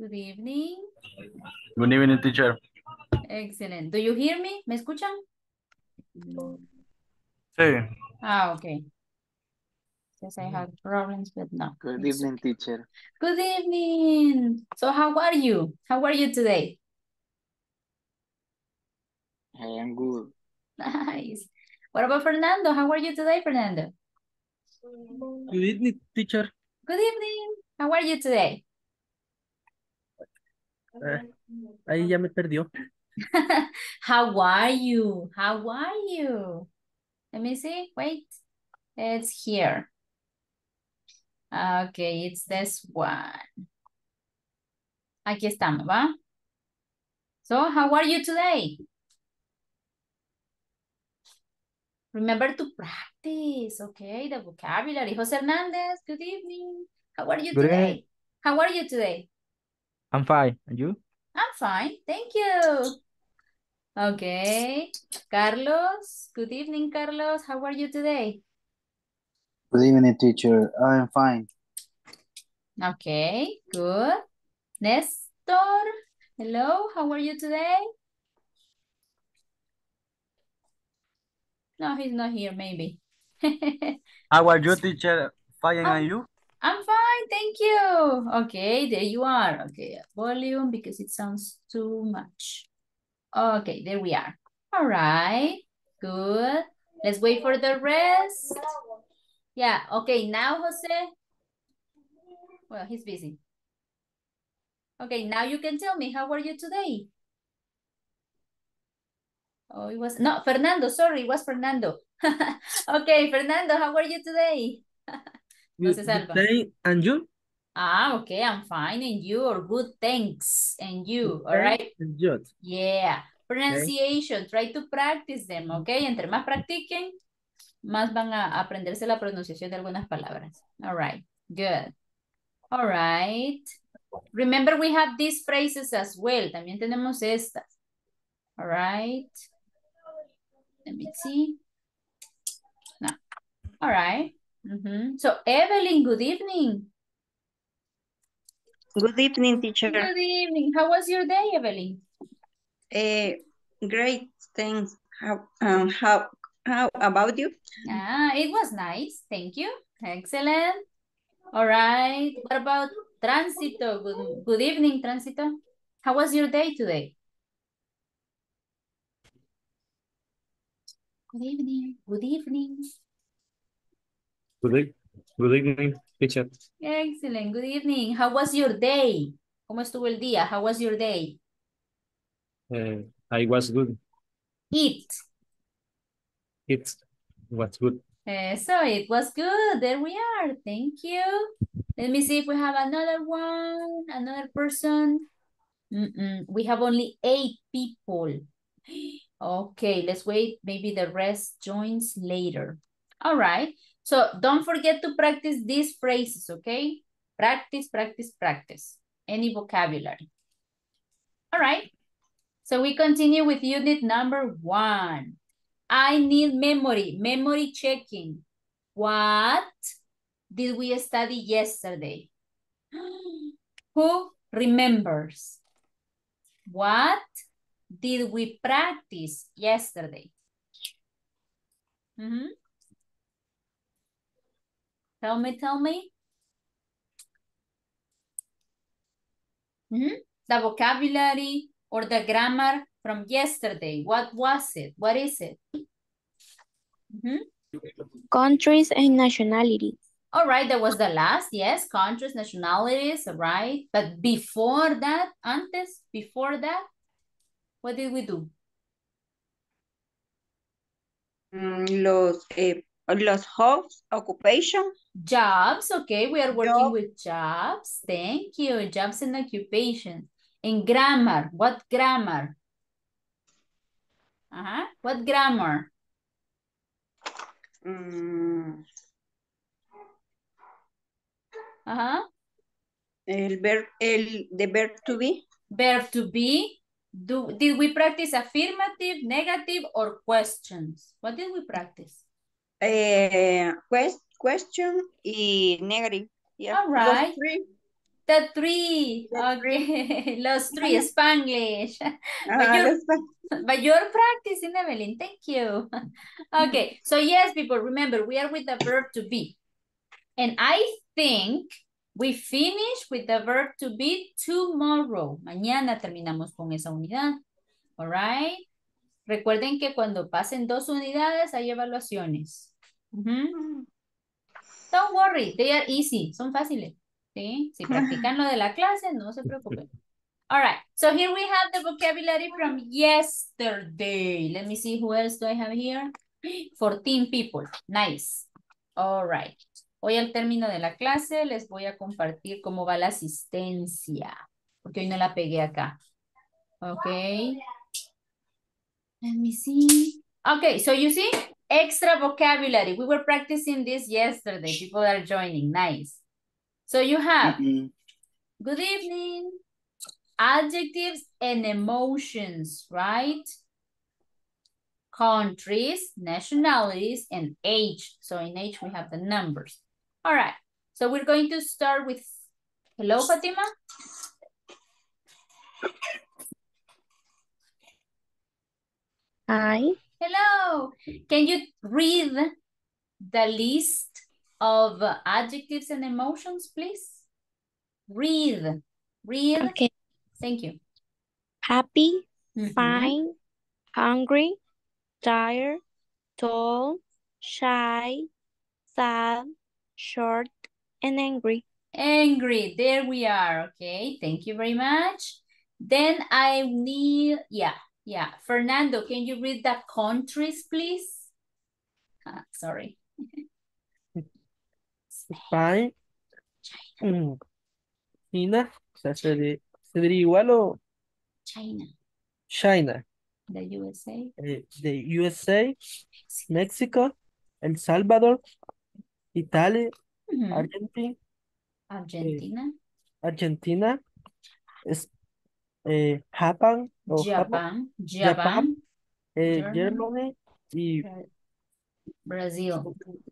Good evening. Good evening, teacher. Excellent. Do you hear me? ¿Me escuchan? Sí. Ah, okay. Yes, I have problems, but no. Good it's evening, teacher. Good evening. So how are you? How are you today? I am good. Nice. What about Fernando? How are you today, Fernando? Good evening, teacher. Good evening. How are you today? Eh, ahí ya me perdió. How are you? How are you? Let me see. Wait. It's here. Okay, it's this one. Aquí estamos, ¿va? So, how are you today? Remember to practice, okay, the vocabulary. Jose Hernandez, good evening. How are you today? How are you today? I'm fine. And you? I'm fine, thank you. Okay, Carlos, good evening, Carlos. How are you today? Good evening, teacher. I am fine. Okay, good. Nestor, hello, how are you today? No, he's not here, maybe. How are you, teacher? Fine, and oh. you? I'm fine, thank you. Okay, there you are. Okay, volume because it sounds too much. Okay, there we are. All right, good. Let's wait for the rest. Yeah, okay, now Jose. Well, he's busy. Okay, now you can tell me, how are you today? Oh, it was, no, Fernando, sorry, it was Fernando. Okay, Fernando, how are you today? No se salva. And you? Ah, okay, I'm fine. And you, or good, thanks. And you, all right? and Good. Yeah. Pronunciation, try to practice them, okay? Entre más practiquen, más van a aprenderse la pronunciación de algunas palabras. All right, good. All right. Remember, we have these phrases as well. También tenemos estas. All right. Let me see. No. All right. Mhm. So, Evelyn, good evening. Good evening, teacher. Good evening. How was your day, Evelyn? Eh, great, thanks. How, um, how, how about you? Ah, it was nice. Thank you. Excellent. All right. What about Tránsito? Good, good evening, Tránsito. How was your day today? Good evening. Good evening. Good, good evening, teacher. Excellent. Good evening. How was your day? ¿Cómo estuvo el día? How was your day? Uh, I was good. It. It was good. Eh, so it was good. There we are. Thank you. Let me see if we have another one, another person. Mm-mm. We have only eight people. Okay, let's wait. Maybe the rest joins later. All right. So don't forget to practice these phrases, okay? Practice, practice, practice. Any vocabulary. All right. So we continue with unit number one. I need memory, memory checking. What did we study yesterday? Who remembers? What did we practice yesterday? Mhm. Tell me, tell me. Mhm. The vocabulary or the grammar from yesterday. What was it? What is it? Mhm. Countries and nationalities. All right, that was the last. Yes, countries, nationalities, all right. But before that, antes, before that, what did we do? Mm, los, eh, los jobs, occupation, Jobs, okay, we are working Job. with jobs. Thank you. Jobs and occupation. And grammar, what grammar? Uh-huh. What grammar? mm, Uh-huh. el verb, el de verb to be, Verb to be. Do, did we practice affirmative, negative, or questions? What did we practice? Eh, quest, question y negative. Yeah, All right. three. The three. Okay. Los three, Spanglish. But you're, but you're practicing, Evelyn. Thank you. Okay. So yes, people, remember, we are with the verb to be. And I think we finish with the verb to be tomorrow. Mañana terminamos con esa unidad. All right. Recuerden que cuando pasen dos unidades hay evaluaciones. Ujú. Don't worry, they are easy, son fáciles. ¿sí? Si practican lo de la clase, no se preocupen. All right, so here we have the vocabulary from yesterday. Let me see who else do I have here. 14 people, nice. All right. Hoy al término de la clase les voy a compartir cómo va la asistencia, porque hoy no la pegué acá. Okay. Let me see. Okay, so you see, extra vocabulary. We were practicing this yesterday. People are joining. Nice. So you have Mm-mm. good evening, adjectives and emotions, right? Countries, nationalities, and age. So in age, we have the numbers. All right. So we're going to start with, hello, Fatima? Hi. Hello. Can you read the list of adjectives and emotions, please? Read. Read. Okay. Thank you. Happy, Mhm. fine, hungry, tired, tall, shy, sad, short, and angry. Angry. There we are. Okay. Thank you very much. Then I need, yeah, yeah. Fernando, can you read the countries, please? Ah, sorry. Fine. Mm. China. O sea, ¿se, diría igual o China, China? the USA, Eh, the USA, Mexico, El Salvador, Italia, Mhm. Argentina, Argentina, Argentina, es, eh, Japan o Japón, Japan, Japan, eh, Germany. Germany y Bra- Brazil.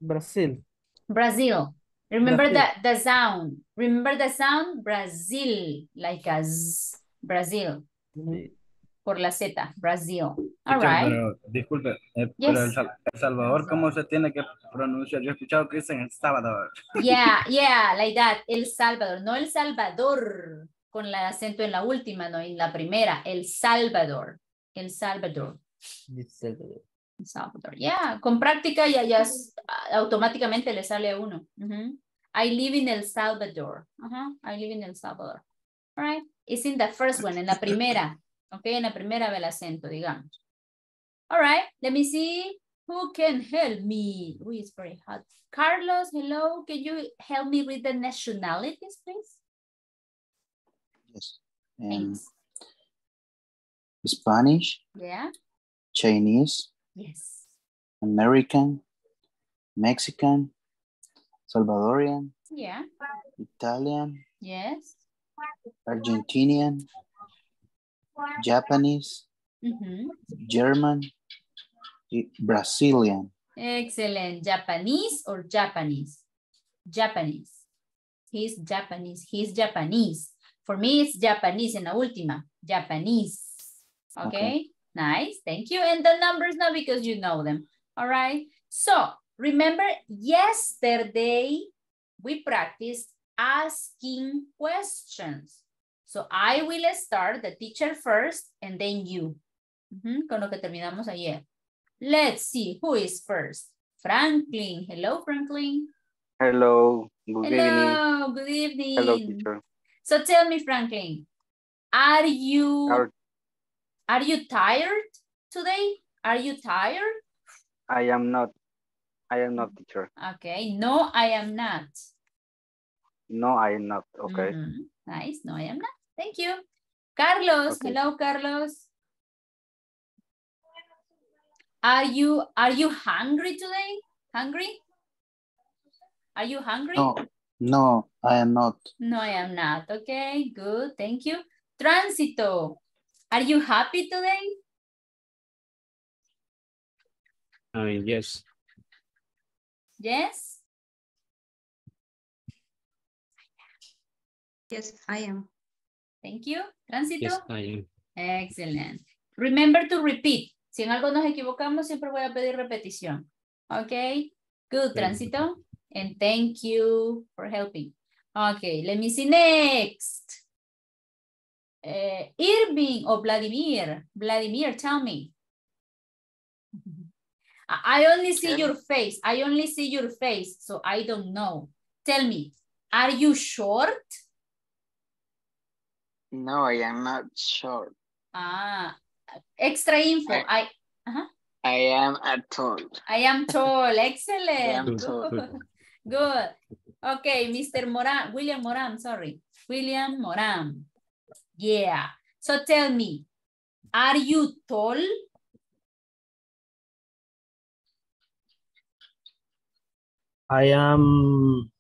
Brasil. Brazil. Remember Brazil. the, the sound. Remember the sound? Brazil. Like a z. Brazil. Ujú. Por la Z. Brazil. All right. pero, disculpe, eh, pero el, El Salvador, ¿cómo se tiene que pronunciar? Yo he escuchado que dicen El Salvador. Yeah, yeah, like that. El Salvador. No El Salvador. Con el acento en la última, no en la primera. El Salvador. El Salvador. Dice, El Salvador. Yeah, con práctica ya, ya s- automáticamente le sale a uno. I live in El Salvador. Ajá, I live in El Salvador. All right. It's in the first one, en la primera. Ok, en la primera ve el acento, digamos. All right, let me see. Who can help me? Uy, it's very hot. Carlos, hello. Can you help me with the nationalities, please? Yes. Thanks. Spanish, Yeah. Chinese, Yes. American, Mexican, Salvadorian, Yeah. Italian, Yes. Argentinian, Japanese, Mhm. German, Brazilian. Excellent. Japanese or Japanese? Japanese. He's Japanese. He's Japanese. For me, it's Japanese en la última. Japanese. Okay? Okay. Nice. Thank you. And the numbers now because you know them. All right. So remember yesterday we practiced asking questions. So I will start the teacher first and then you. Con lo que terminamos ayer. Let's see who is first. Franklin. Hello, Franklin. Hello, good evening. Hello, good evening. Hello, teacher. So tell me, Franklin, are you Are- are you tired today? Are you tired? I am not. I am not teacher. Okay. No, I am not. No, I am not. Okay. Mhm. Nice. No, I am not. Thank you. Carlos. Okay. Hello, Carlos. Are you are you hungry today? Hungry? Are you hungry? No, no, I am not. No, I am not. Okay, good. Thank you. Tránsito. Are you happy today? I mean, yes. Yes? Yes, I am. Thank you. Tránsito. Yes, I am. Excellent. Remember to repeat. Si en algo nos equivocamos, siempre voy a pedir repetición. Okay. Good, Tránsito. And thank you for helping. Okay, let me see next. Eh, Irving or Vladimir. Vladimir, tell me. I I only see your face. I only see your face, so I don't know. Tell me, are you short? No, I am not short. Ah, extra info. I, I am tall. I am tall. I Excellent. am tall. Good. Okay, Mr. Moran, William Moran, sorry. William Moran. Yeah. So tell me, are you tall? I am,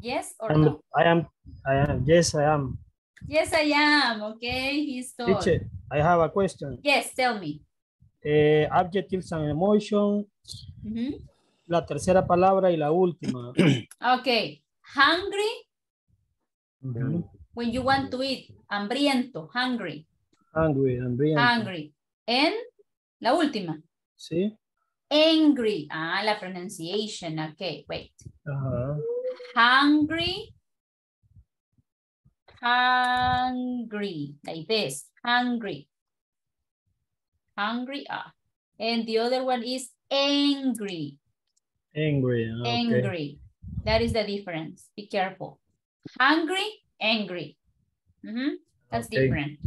Yes or I'm- no? I am, I am, yes, I am. Yes, I am. Okay, he's tall. Teacher, I have a question. Yes, tell me. Eh, adjectives and emotion, Mhm. La tercera palabra y la última. Okay. Hungry when you want to eat. Hambriento, hungry, Hungry, hambriento. hungry. And la última. Sí. Angry. Ah, la pronunciation. Okay, wait. Hungry. Hungry. Like this. Hungry. Hungry. Ah. And the other one is angry. Angry. ah, okay. Angry. That is the difference. Be careful. Hungry, angry. Mhm. That's Okay. different.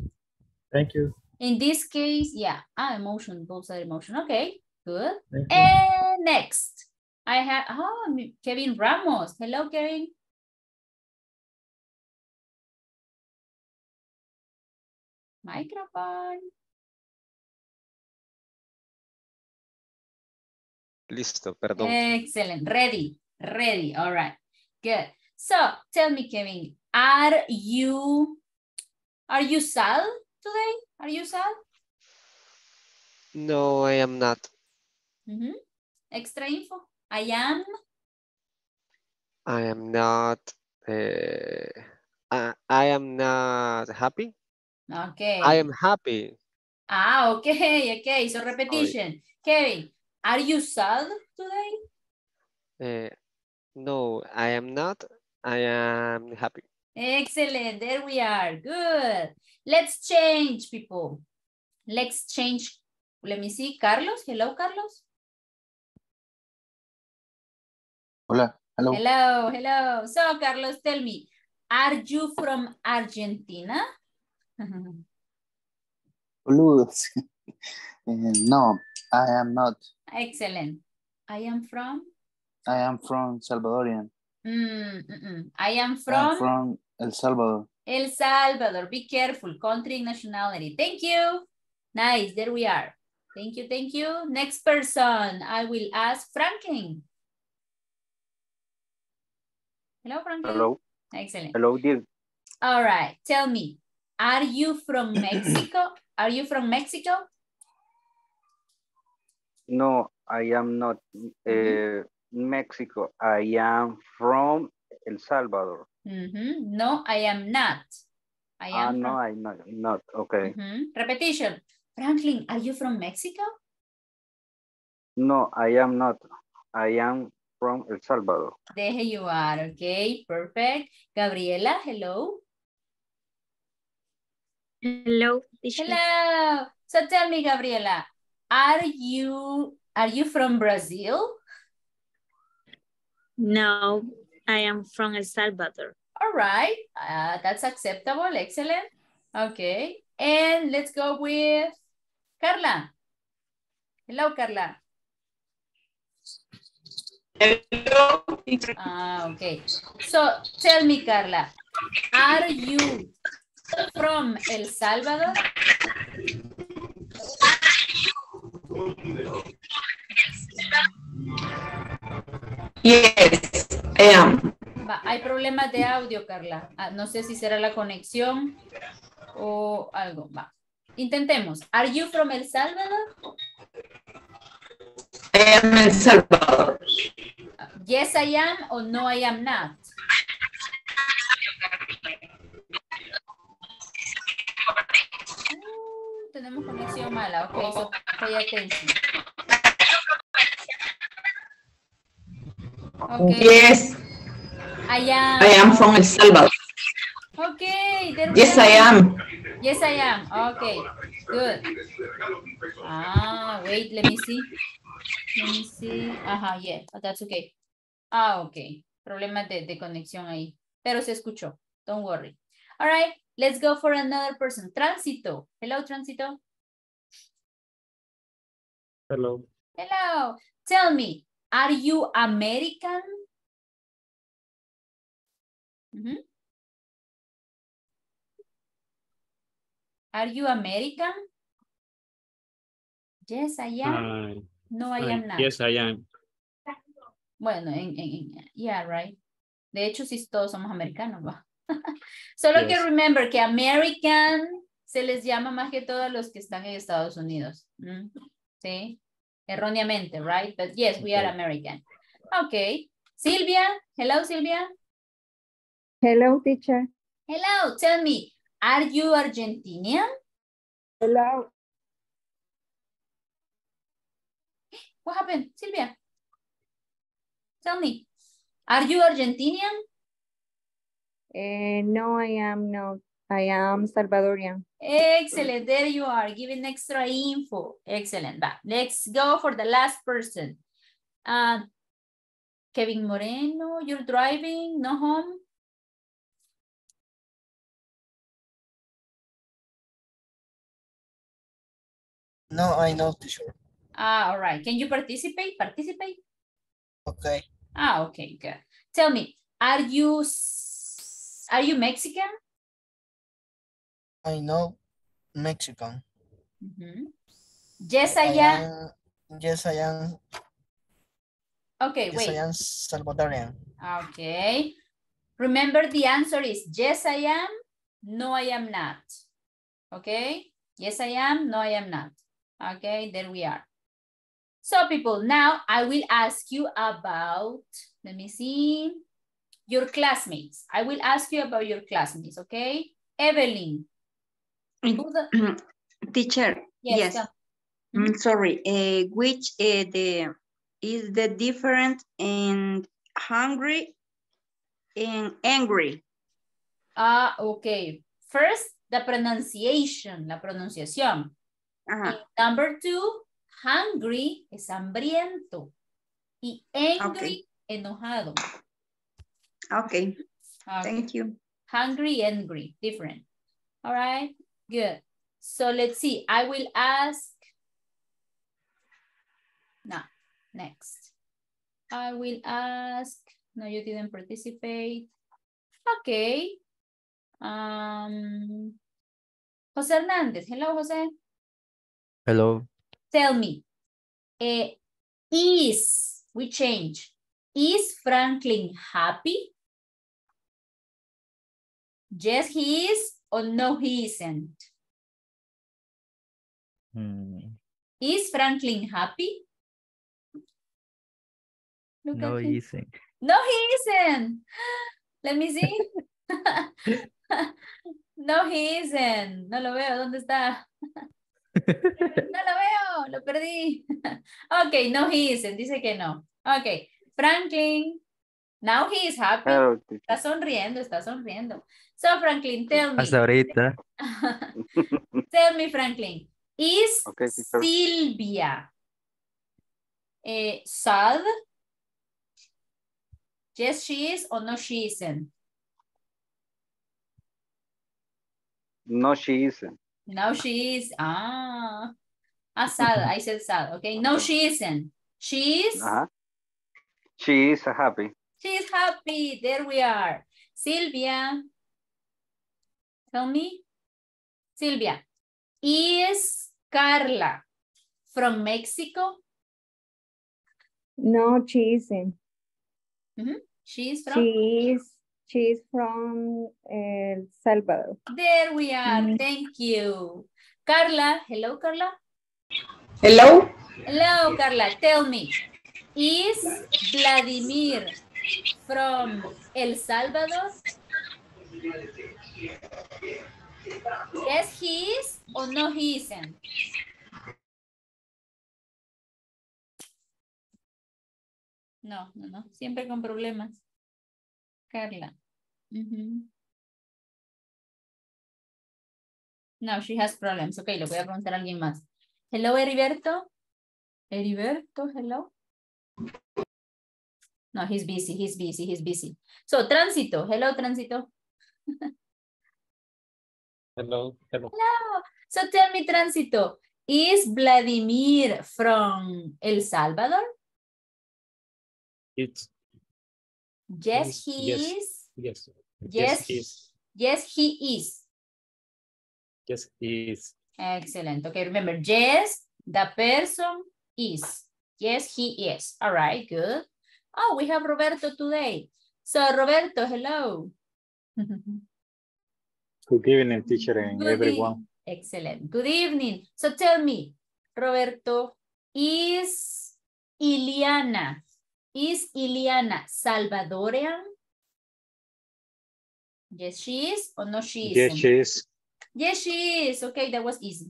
Thank you. In this case, yeah. Ah, emotion. both are emotion. Okay, good. Thank you. And next, I have, oh, Kevin Ramos. Hello, Kevin. Microphone. Listo, perdón. Excellent. Ready. Ready. All right. Good. So tell me, Kevin, are you are you sad today? Are you sad? No, I am not. Mhm. Extra info. I am. I am not. I, I am not happy. Okay. I am happy. Ah, okay, okay. So repetition. Kevin, are you sad today? Eh, no, I am not. I am happy. Excellent. There we are. Good. Let's change, people. Let's change. Let me see. Carlos. Hello, Carlos. Hola, hello. Hello, hello. So, Carlos, tell me, are you from Argentina? Boludos. Eh, no, I am not. Excellent. I am from? I am from Salvadorian. Mm, mm, mm. I am from? I'm from, from El Salvador. El Salvador. Be careful. Country nationality. Thank you. Nice. There we are. Thank you. Thank you. Next person. I will ask Franklin. Hello, Franklin. Hello. Excellent. Hello, dear. All right. Tell me, are you from Mexico? Are you from Mexico? No, I am not uh, Mexico. I am from El Salvador. No, I am not. I Ah, am no, from- I'm not. not. Okay. Repetition. Franklin, are you from Mexico? No, I am not. I am from El Salvador. There you are. Okay, perfect. Gabriela, hello. Hello. Hello. So tell me, Gabriela, are you are you from Brazil? No, I am from El Salvador. All right, uh, that's acceptable. Excellent. Okay, and let's go with Carla. Hello, Carla. Hello. Ah, okay. So tell me, Carla, are you from El Salvador? Yes, I am. Va, hay problemas de audio, Carla. Ah, no sé si será la conexión o algo. Va. Intentemos. Are you from El Salvador? I am El Salvador. Yes, I am or no, I am not. Guatemala. Okay, so pay attention. Okay. Yes, I am. I am from El Salvador. Okay. there Yes. I am. Yes, I am. Okay, good. Ah, wait, let me see. Let me see. Ajá, yeah, but that's okay. Ah, okay. Problemas de, de conexión ahí. Pero se escuchó. Don't worry. All right, let's go for another person. Tránsito. Hello, Tránsito. Hello. Hello. Tell me, are you American? Mhm. Are you American? Yes, I am. Uh, no, I uh, am not. Yes, I am. Bueno, en, en, yeah, right. De hecho, sí, todos somos americanos, va. Solo que remember que American se les llama más que todo a los que están en Estados Unidos. ¿m? Sí, erróneamente, right? But yes, we are. American. Okay. Silvia, hello, Silvia. Hello, teacher. Hello, tell me, are you Argentinian? Hello. What happened, Silvia? Tell me, are you Argentinian? Eh, no, I am not. I am Salvadorian. Excellent. There you are, giving extra info. Excellent. Va, Let's go for the last person. Uh, Kevin Moreno, you're driving, no home? No, I know, teacher. Ah, all right. Can you participate? Participate? Okay. Ah, okay, good. Tell me, are you, s- are you Mexican? I know Mexican. Mhm. Yes, I am. am- Yes, I am. Okay, Yes, I am Salvadorian. Okay. Remember the answer is yes, I am. No, I am not. Okay. Yes, I am. No, I am not. Okay, there we are. So people, now I will ask you about, let me see, your classmates. I will ask you about your classmates, okay? Evelyn. the- Teacher, Yes, yes. Mm, sorry, uh, which uh, the is the different in hungry and angry? Ah, okay. First, the pronunciation, la pronunciación. Ajá. Number two, hungry es hambriento. Y angry, enojado. Okay, Okay. thank you. Hungry, angry, different. All right, good. So let's see, I will ask. No, next. I will ask, no, you didn't participate. Okay. Um, Jose Hernandez, hello, Jose. Hello. Tell me, eh, is, we change, is Franklin happy? Yes, he is, or no, he isn't? Hmm, Is Franklin happy? Look No, him. isn't. No, he isn't. Let me see. no, he isn't. No lo veo. ¿Dónde está? No lo veo. Lo perdí. ok, no, he isn't. Dice que no. Ok. Franklin. Now he is happy. Hello, teacher. Está sonriendo, está sonriendo. So, Franklin, tell me. Hasta ahorita. Tell me, Franklin. Is Okay, teacher. Silvia eh, sad? Yes, she is or no, she isn't? No, she isn't. No, she is. Ah, ah, sad. I said sad. Okay. No, she isn't. She is. Uh-huh. She is happy. She is happy. There we are. Silvia. Tell me. Silvia. Is Carla from Mexico? No, she isn't. Mhm. She is from. She is, she from El Salvador. There we are. Mm. Thank you. Carla. Hello, Carla. Hello? Hello, Carla. Tell me. Is Vladimir from El Salvador? Yes, he is no, he isn't. No, no, no. Siempre con problemas. Carla. No, she has problems. Ok, lo voy a preguntar a alguien más. Hello, Heriberto. Heriberto, hello. No, he's busy, he's busy, he's busy. So, Tránsito. Hello, Tránsito. Hello, hello. Hello. So, tell me, Tránsito. Is Vladimir from El Salvador? It's Yes, he yes. is. yes. Yes, Yes, Yes, he is. yes, is. Excellent. Okay, remember, yes, the person is. Yes, he is. All right, good. Oh, we have Roberto today. So, Roberto, hello. Good evening, teacher and Good everyone. evening. Excellent. Good evening. So tell me, Roberto, is Iliana, is Iliana Salvadorian? Yes, she is or no, she is? Yes, she is. Yes, she is. Okay, that was easy.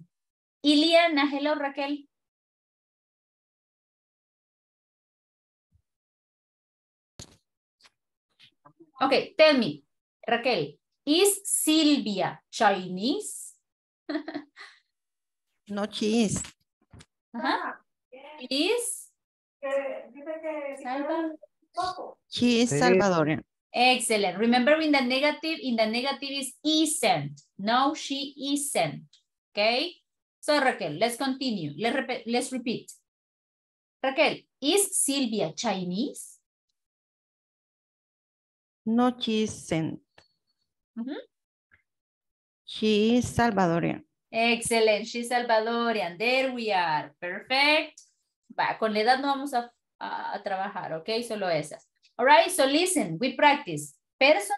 Iliana, hello, Raquel. Okay, tell me, Raquel, is Silvia Chinese? No, she is. Ajá. Is Salva- She is Salvadorian. Excellent. Remember in the negative, in the negative is isn't. No, she isn't. Okay? So Raquel, let's continue. Let's repeat. Let's repeat. Raquel, is Silvia Chinese? No, she isn't. Mhm. She is Salvadorian. Excellent. She's Salvadorian. There we are. Perfect. Va, con la edad no vamos a, a- a trabajar, ¿ok? Solo esas. All right, so listen, we practice person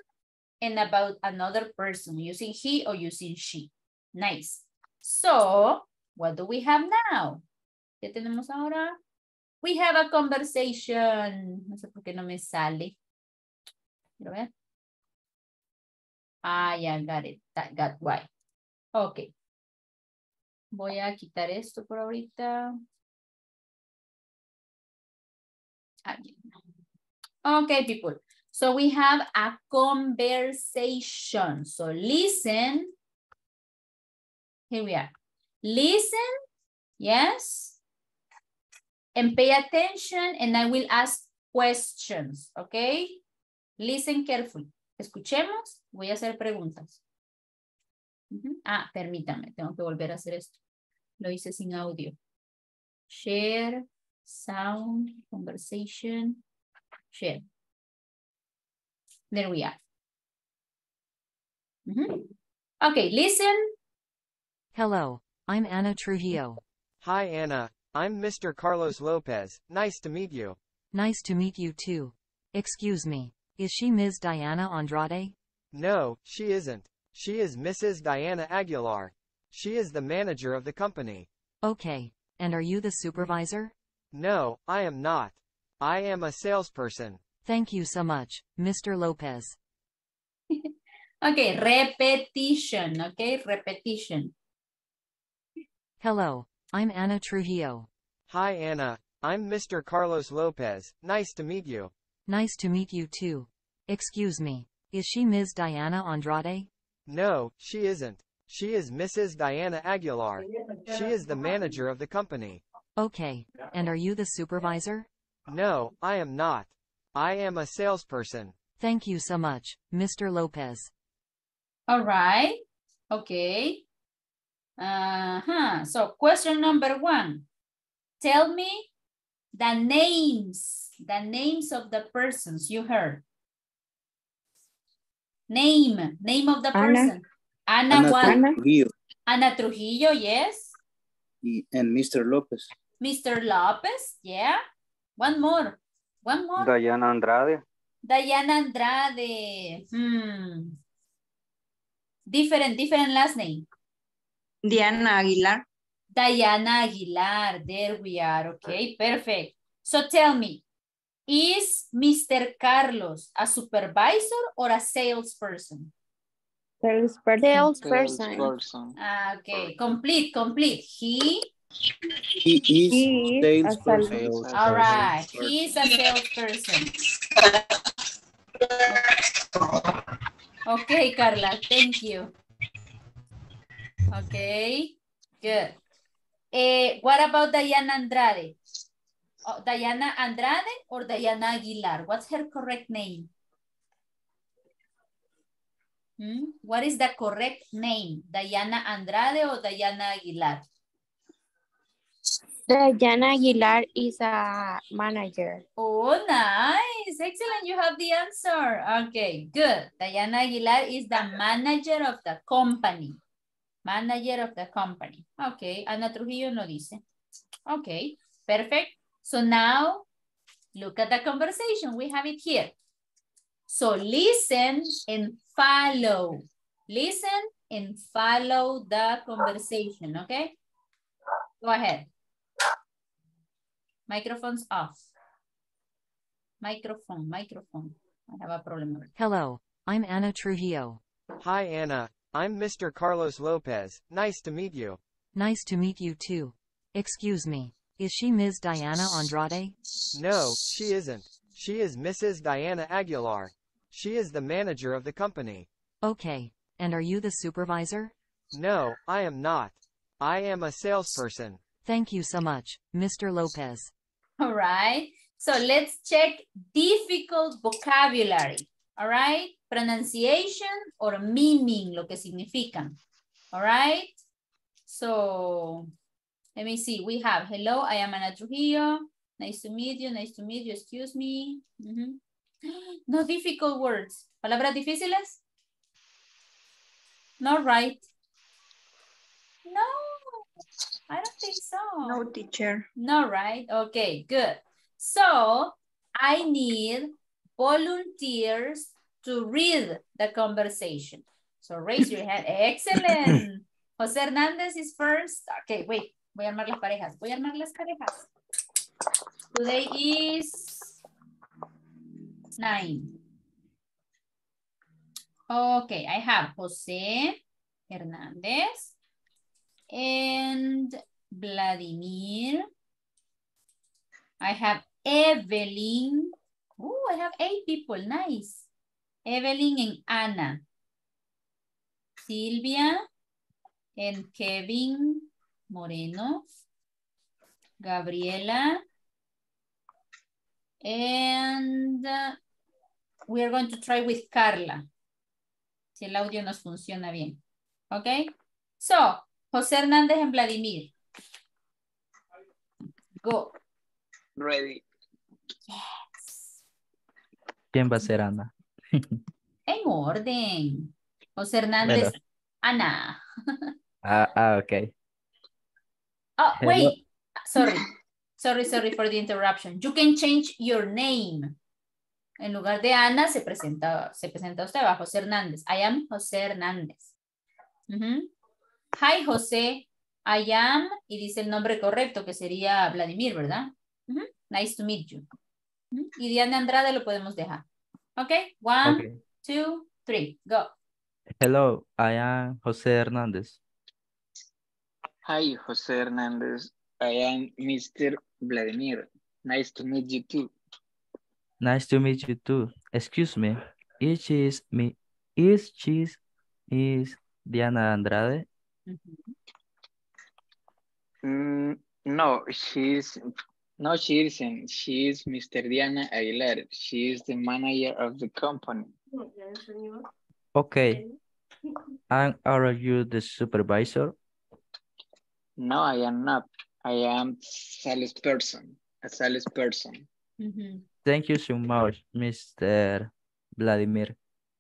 and about another person using he or using she. Nice. So, what do we have now? ¿Qué tenemos ahora? We have a conversation. No sé por qué no me sale. Quiero ver. Ah, ya, got it. That got why. Ok. Voy a quitar esto por ahorita. Ah. Okay, people. So we have a conversation. So listen. Here we are. Listen. Yes. And pay attention and I will ask questions. Okay. Listen carefully. Escuchemos. Voy a hacer preguntas. Ah, permítame, tengo que volver a hacer esto. Lo hice sin audio. Share, sound, conversation, share. There we are. Okay, listen. Hello, I'm Anna Trujillo. Hi, Anna. I'm Mr. Carlos Lopez. Nice to meet you. Nice to meet you too. Excuse me, is she Ms. Diana Andrade? No, she isn't. She is Mrs. Diana Aguilar. She is the manager of the company. Okay, and are you the supervisor? No, I am not. I am a salesperson. Thank you so much, Mr. Lopez. Okay, repetition. Okay, repetition. Hello, I'm Anna Trujillo. Hi, Anna. I'm Mr. Carlos Lopez. Nice to meet you. Nice to meet you too. Excuse me, is she Ms. Diana Andrade? No, she isn't. She is Mrs. Diana Aguilar. She is the manager of the company. Okay, and are you the supervisor? No, I am not. I am a salesperson. Thank you so much, Mr. Lopez. All right. Okay. Uh-huh. So question number one. Tell me the names, the names of the persons you heard. Name, name of the Ana. person. Ana, Ana what? Trujillo Ana Trujillo, yes. and Mr. Lopez. Mr. Lopez, yeah. One more. One more. Diana Andrade. Diana Andrade. Hmm. Different, different last name. Diana Aguilar. Diana Aguilar. There we are. Okay, perfect. So tell me, is Mr. Carlos a supervisor or a salesperson? Salesperson. Salesperson. Ah, Okay, complete, complete. He He is He is a salesperson. All right. He's a salesperson. Okay, Carla. Thank you. Okay. Good. Eh, what about Diana Andrade? Oh, Diana Andrade or Diana Aguilar? What's her correct name? Hmm? What is the correct name? Diana Andrade or Diana Aguilar? Diana Aguilar is a manager. Oh, nice. Excellent. You have the answer. Okay, good. Diana Aguilar is the manager of the company. Manager of the company. Okay, Ana Trujillo no dice. Okay, perfect. So now, look at the conversation. We have it here. So listen and follow. Listen and follow the conversation, okay? Go ahead. Microphone's off. Microphone, microphone. I have a problem. Hello, I'm Anna Trujillo. Hi Anna, I'm Mr. Carlos Lopez. Nice to meet you. Nice to meet you too. Excuse me, is she Ms. Diana Andrade? No, she isn't. She is Mrs. Diana Aguilar. She is the manager of the company. Okay, and are you the supervisor? No, I am not. I am a salesperson. Thank you so much, Mr. Lopez. All right. So let's check difficult vocabulary. All right. Pronunciation or meaning, lo que significan. All right. So let me see. We have, hello, I am Ana Trujillo. Nice to meet you. Nice to meet you. Excuse me. Mhm. No difficult words. Palabras difíciles? No, right? No, I don't think so. No, teacher. No, right? Okay, good. So I need volunteers to read the conversation. So raise your hand. Excellent. José Hernández is first. Okay, wait. Voy a armar las parejas. Voy a armar las parejas. Today is nine. Okay, I have José Hernández and Vladimir. I have Evelyn. Oh, I have eight people. Nice. Evelyn and Anna. Silvia and Kevin Moreno. Gabriela. And uh, we are going to try with Carla. Si el audio nos funciona bien. Okay. So, José Hernández and Vladimir. Go. Ready. ¿Quién va a ser Ana? En orden. José Hernández. Bueno. Ana. Ah, ah, ok. Oh, Hello. wait. Sorry. Sorry, sorry for the interruption. You can change your name. En lugar de Ana, se presenta, se presenta usted José Hernández. I am José Hernández. Hi, José. I am, y dice el nombre correcto, que sería Vladimir, ¿verdad? Nice to meet you. Y Diana Andrade lo podemos dejar. Ok, one, Okay. two, three, go. Hello, I am Jose Hernandez. Hi, Jose Hernandez. I am Mr. Vladimir. Nice to meet you too. Nice to meet you too. Excuse me. Is she is me? Is she is Diana Andrade? Mm, no, she's no, she isn't. She is Mr. Diana Aguilar. She is the manager of the company. Okay. And are you the supervisor? No, I am not. I am salesperson. A salesperson. Thank you so much, Mr. Vladimir.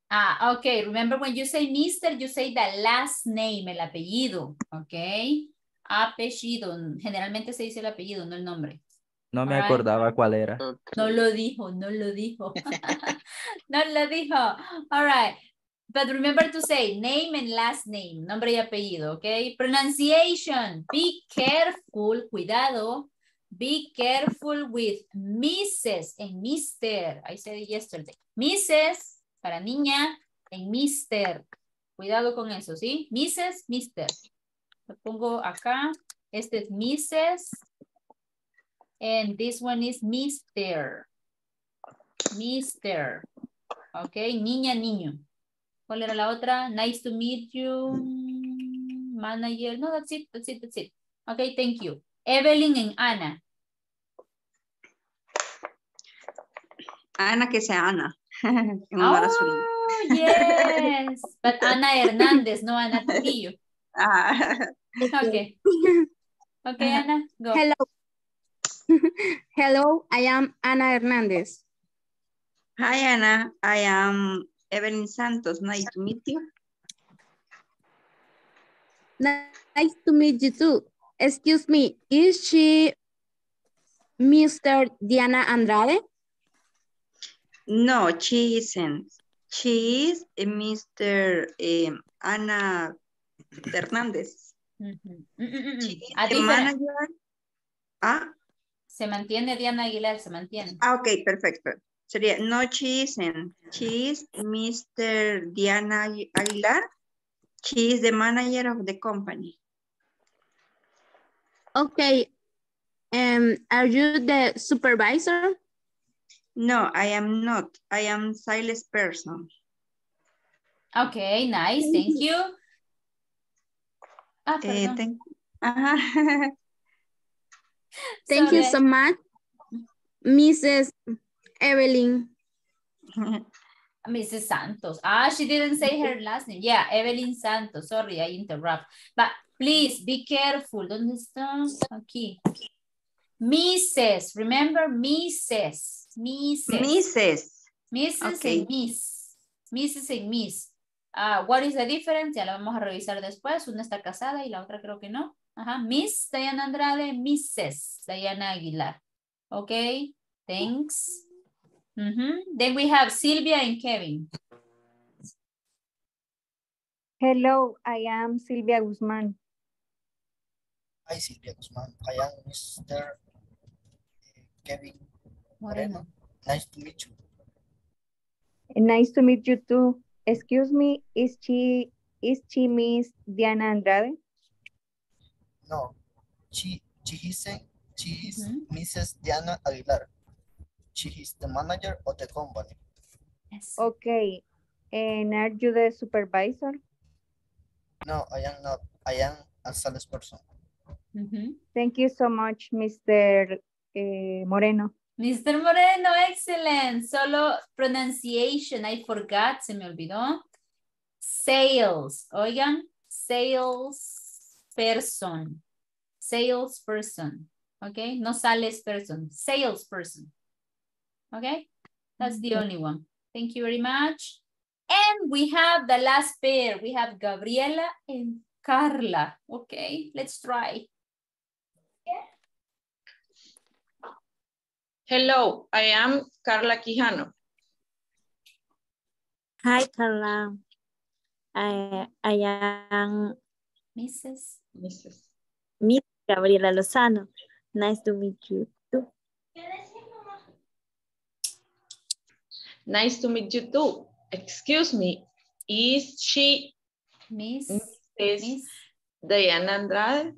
Ah, okay. Remember when you say Mr., you say the last name, el apellido, okay? Apellido. Generalmente se dice el apellido, no el nombre. No me acordaba cuál era. No lo dijo, no lo dijo. no lo dijo. All right. But remember to say name and last name, nombre y apellido, okay? Pronunciation. Be careful, cuidado. Be careful with Mrs. and Mr. I said it yesterday. Mrs. para niña and Mr. Cuidado con eso, ¿sí? Mrs. Mr. Lo pongo acá Este es Mrs. And this one is Mr. Mr. Ok, niña, niño. ¿Cuál era la otra? Nice to meet you. Manager. No, that's it, that's it, that's it. Ok, thank you. Evelyn and Ana. Ana que sea Ana. Oh, yes. But Ana Hernández, no Ana Trujillo. Ah, Okay. Okay, Ana, go. Hello. Hello, I am Ana Hernandez. Hi, Ana. I am Evelyn Santos. Nice to meet you. Nice to meet you too. Excuse me, is she Mr. Diana Andrade? No, she isn't. She is eh, Mr. um, Ana Hernández. Mm, mm, mm, mm. She is the manager. Ah, Se mantiene Diana Aguilar, se mantiene. ah, ok, perfecto. Sería, no, she isn't. She is Mr. Diana Agu- Aguilar. She is the manager of the company. Okay. Um, are you the supervisor? No, I am not. I am sales person. Okay, nice, thank you. Ah, Eh, thank- Ajá. Thank you so much, Mrs. Evelyn. Mrs. Santos. Ah, she didn't say her last name. Yeah, Evelyn Santos. Sorry, I interrupt. But please be careful. ¿Dónde está? Aquí. Mrs. Remember, Mrs. Mrs. Mrs. Mrs. Okay. and Miss. Mrs. and Miss. Ah, what is the difference? Ya lo vamos a revisar después. Una está casada y la otra creo que no. Ajá. Miss Diana Andrade, Mrs. Diana Aguilar. Okay, thanks. Then we have Sylvia and Kevin. Hello, I am Silvia Guzman. Hi, Silvia Guzman. I am Mr. Kevin Moreno. Nice to meet you. Nice to meet you too. Excuse me, is she is she Miss Diana Andrade? No, she, she is. Mrs. Diana Aguilar. She is the manager of the company. Yes. Okay. And are you the supervisor? No, I am not. I am a salesperson. Mhm. Thank you so much, Mr. eh, Moreno. Mr. Moreno, excellent. Solo pronunciation, I forgot, se me olvidó. Sales, oigan, sales person, Salesperson. okay? No salesperson. Salesperson. okay? That's the mm-hmm. only one. Thank you very much. And we have the last pair. We have Gabriela and Carla. Okay, let's try. Hello, I am Carla Quijano. Hi, Carla. I, I am Mrs. Mrs. Miss Gabriela Lozano. Nice to meet you too. Nice to meet you too. Excuse me, is she Miss, Mrs. Miss, Diana Andrade?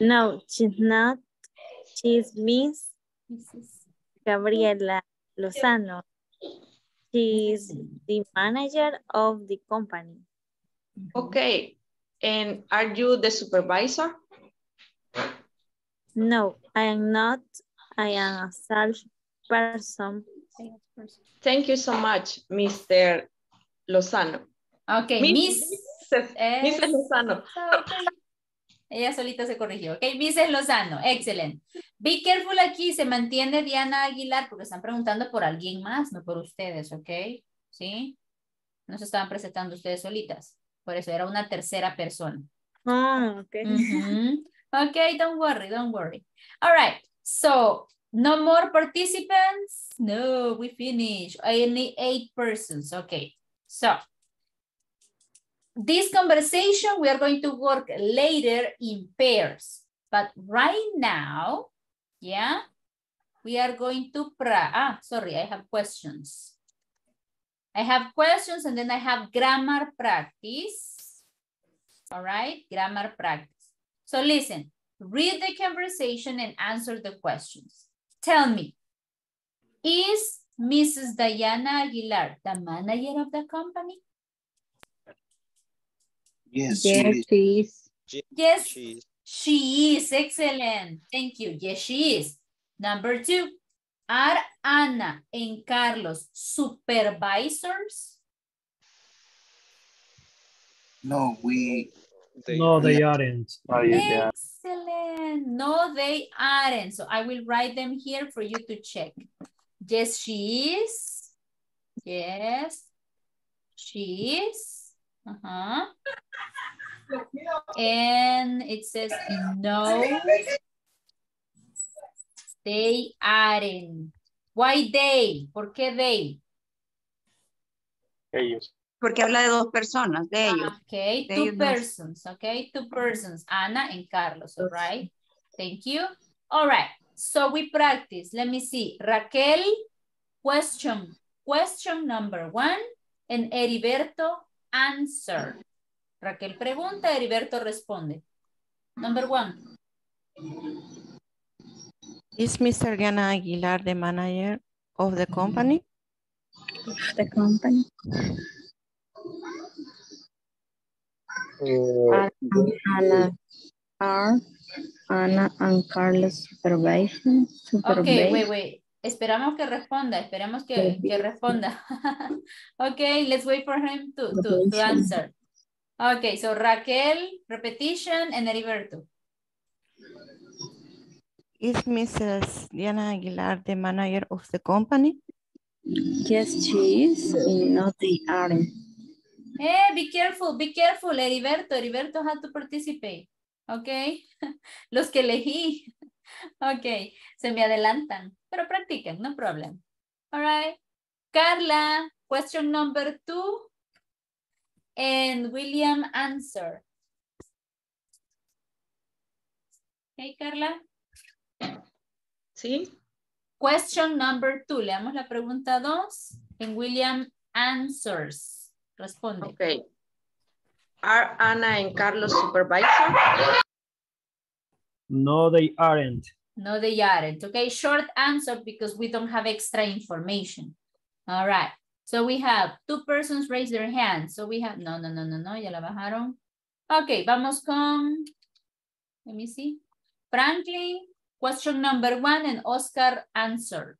No, she's not. She's Miss Mrs. Gabriela Lozano. She's the manager of the company. Okay, and are you the supervisor? No, I am not. I am a sales person. salesperson. Thank you so much, Mr. Lozano. Okay, Miss- Miss. Mrs. Mrs. Lozano. Okay. Ella solita se corrigió. Ok, Mrs. Lozano, excelente. Be careful aquí, se mantiene Diana Aguilar porque están preguntando por alguien más, no por ustedes, ¿ok? ¿Sí? No se estaban presentando ustedes solitas. Por eso era una tercera persona. Okay. Mhm. Okay, don't worry, don't worry. All right, so no more participants? No, we finished. Only eight persons. Okay, so this conversation we are going to work later in pairs. But right now, yeah, we are going to pra ah, sorry, I have questions. I have questions and then I have grammar practice. All right, grammar practice. So listen, read the conversation and answer the questions. Tell me, is Mrs. Diana Aguilar the manager of the company? Yes, Yes, she is. is. Yes, She is. she is. Excellent. Thank you. Yes, she is. Number two, are Ana and Carlos supervisors? No, we. They No, are. they aren't. Excellent. No, they aren't. So I will write them here for you to check. Yes, she is. Yes, she is. Uh-huh. And it says no, they aren't. Why they? ¿Por qué they? Ellos. Porque habla de dos personas, de ellos. Okay, De two ellos persons, okay, two persons, Ana and Carlos, all right? Thank you. All right, so we practice. Let me see. Raquel, question, question number one, and Heriberto, answer. Raquel pregunta, Heriberto responde. Number one. Is Mr. Diana Aguilar the manager of the company? The company. Uh, Ana, are Ana and Carlos supervision. Okay, wait, wait. Esperamos que responda, esperamos que, que responda. okay, let's wait for him to, to, to answer. Okay, so Raquel, repetition, and Heriberto. Is Mrs. Diana Aguilar the manager of the company? Yes, she is. No, they aren't. Eh, be careful, be careful, Heriberto. Heriberto had to participate. Okay. Los que elegí. Okay. Se me adelantan, pero practiquen, no problem. All right. Carla, question number two. And William answer. Hey, Carla. ¿Sí? Question number two. Leamos la pregunta dos. And William answers. Responde. Okay. Are Ana and Carlos supervisor? No, they aren't. No, they aren't. Okay, short answer because we don't have extra information. All right. So we have two persons raise their hands. So we have, no, no, no, no, no, ya la bajaron. Ok, vamos con, let me see. Franklin, question number one and Oscar answer.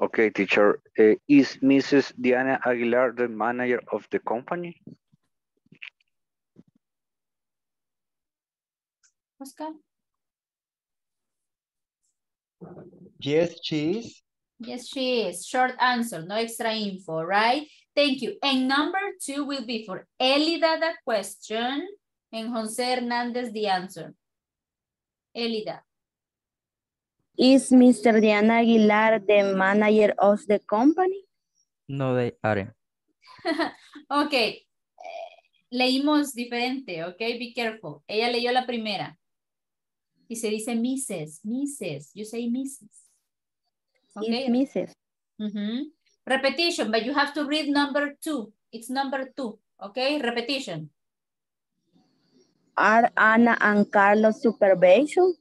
Okay, teacher. Uh, is Mrs. Diana Aguilar the manager of the company? Oscar? Yes, she is. Yes, she is. Short answer, no extra info, right? Thank you. And number two will be for Elida the question and Jose Hernandez the answer. Elida. Is Mr. Diana Aguilar the manager of the company? No, they aren't. ok. eh, Leímos diferente, ok? Be careful. Ella leyó la primera. Y se dice Mrs. Mrs. You say Mrs. Is Mrs. Mhm. Repetition, but you have to read number two. It's number two, okay? Repetition. Are Ana and Carlos supervision?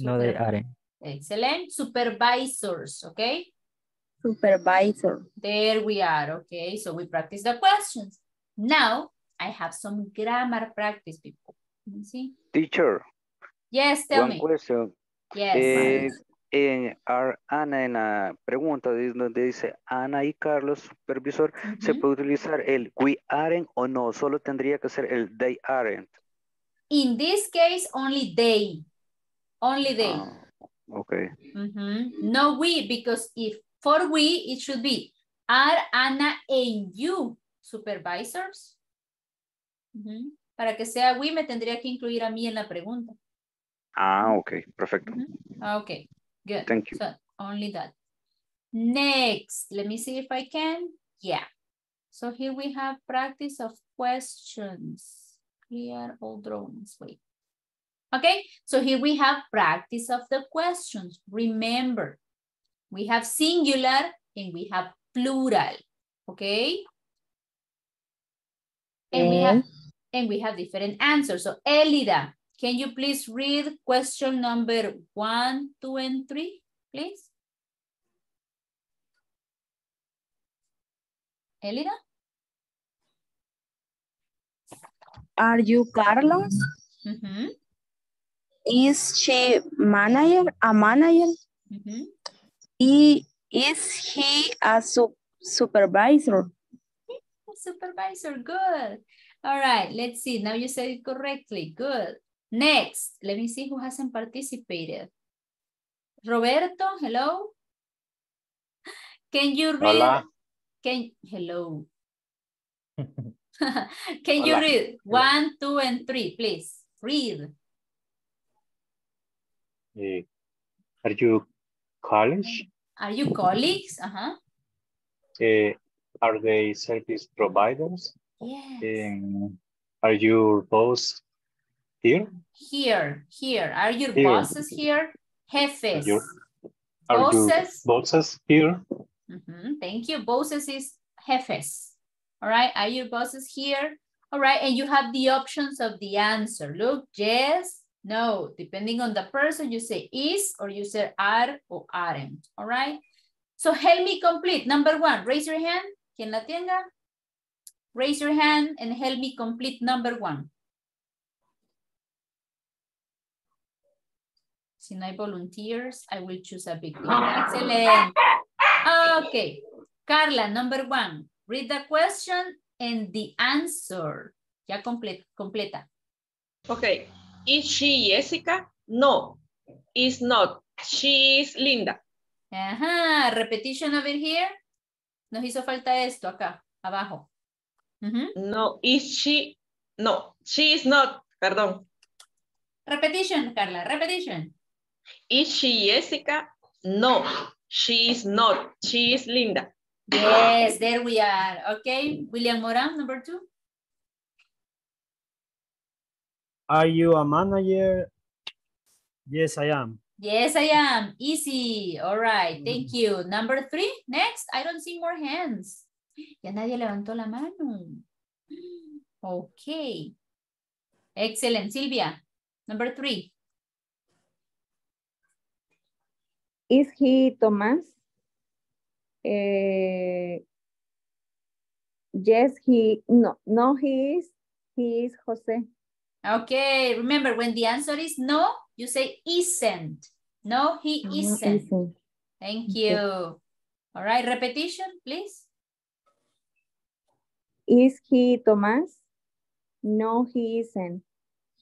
No, they aren't. Excellent. Supervisors, okay? Supervisor. There we are, okay? So we practice the questions. Now, I have some grammar practice, people. See. Teacher, Yes, tell one me. question. Yes. Eh, en our- Ana, en la pregunta de- donde dice Ana y Carlos, supervisor, ¿se puede utilizar el we aren't o no? Solo tendría que ser el they aren't. In this case, only they. Only they. Ah, okay. Mhm. No we, because if for we, it should be are Ana and you supervisors? Ujú. Para que sea we, me tendría que incluir a mí en la pregunta. Ah, ok, perfecto. Okay, good. Thank you. So only that. Next, let me see if I can. Yeah. So here we have practice of questions. Clear all drawings. Wait. Okay, so here we have practice of the questions. Remember, we have singular and we have plural. Okay. And we have and we have different answers. So Elida, Can you please read question number one, two, and three, please? Elida? Are you Carlos? Mhm, Is she manager, a manager? I- Is he a su- supervisor? Supervisor, good. All right, let's see. Now you said it correctly. Good. Next, let me see who hasn't participated. Roberto, hello. Can you read? Hola. Can hello. Can you read one, two, and three, please? Read. Eh, are you college? Are you colleagues? Uh-huh. Eh, are they service providers? Yes. Um, are your boss here? Here, here. Are your Here. bosses here? Jefes. Are your Bosses. bosses here? Mhm, Thank you. Bosses is jefes. All right. Are your bosses here? All right. And you have the options of the answer. Look, yes, no. Depending on the person, you say is or you say are or aren't. All right. So help me complete. Number one, raise your hand. Quien la tenga. Raise your hand and help me complete number one. Si no hay volunteers, I will choose a big one. Excellent. Okay. Carla, number one. Read the question and the answer. Ya comple- completa. Okay. Is she Jessica? No, is not. She is Linda. Ajá. Repetition over here. Nos hizo falta esto acá, abajo. No, is she? No, she is not. Perdón. Repetition, Carla. Repetition. Is she Jessica? No, she is not. She is Linda. Yes, there we are. Okay. William Moran, number two. Are you a manager? Yes, I am. Yes, I am. Easy. All right. Thank you. Number three. Next. I don't see more hands. Ya nadie levantó la mano. Okay. Excellent. Silvia. Number three. Is he Thomas? Eh, yes, he, no, no, he is, he is Jose. Okay. Remember, when the answer is no, you say isn't. No, he No, isn't. isn't. Thank Okay. you. All right. Repetition, please. Is he Thomas? No, he isn't.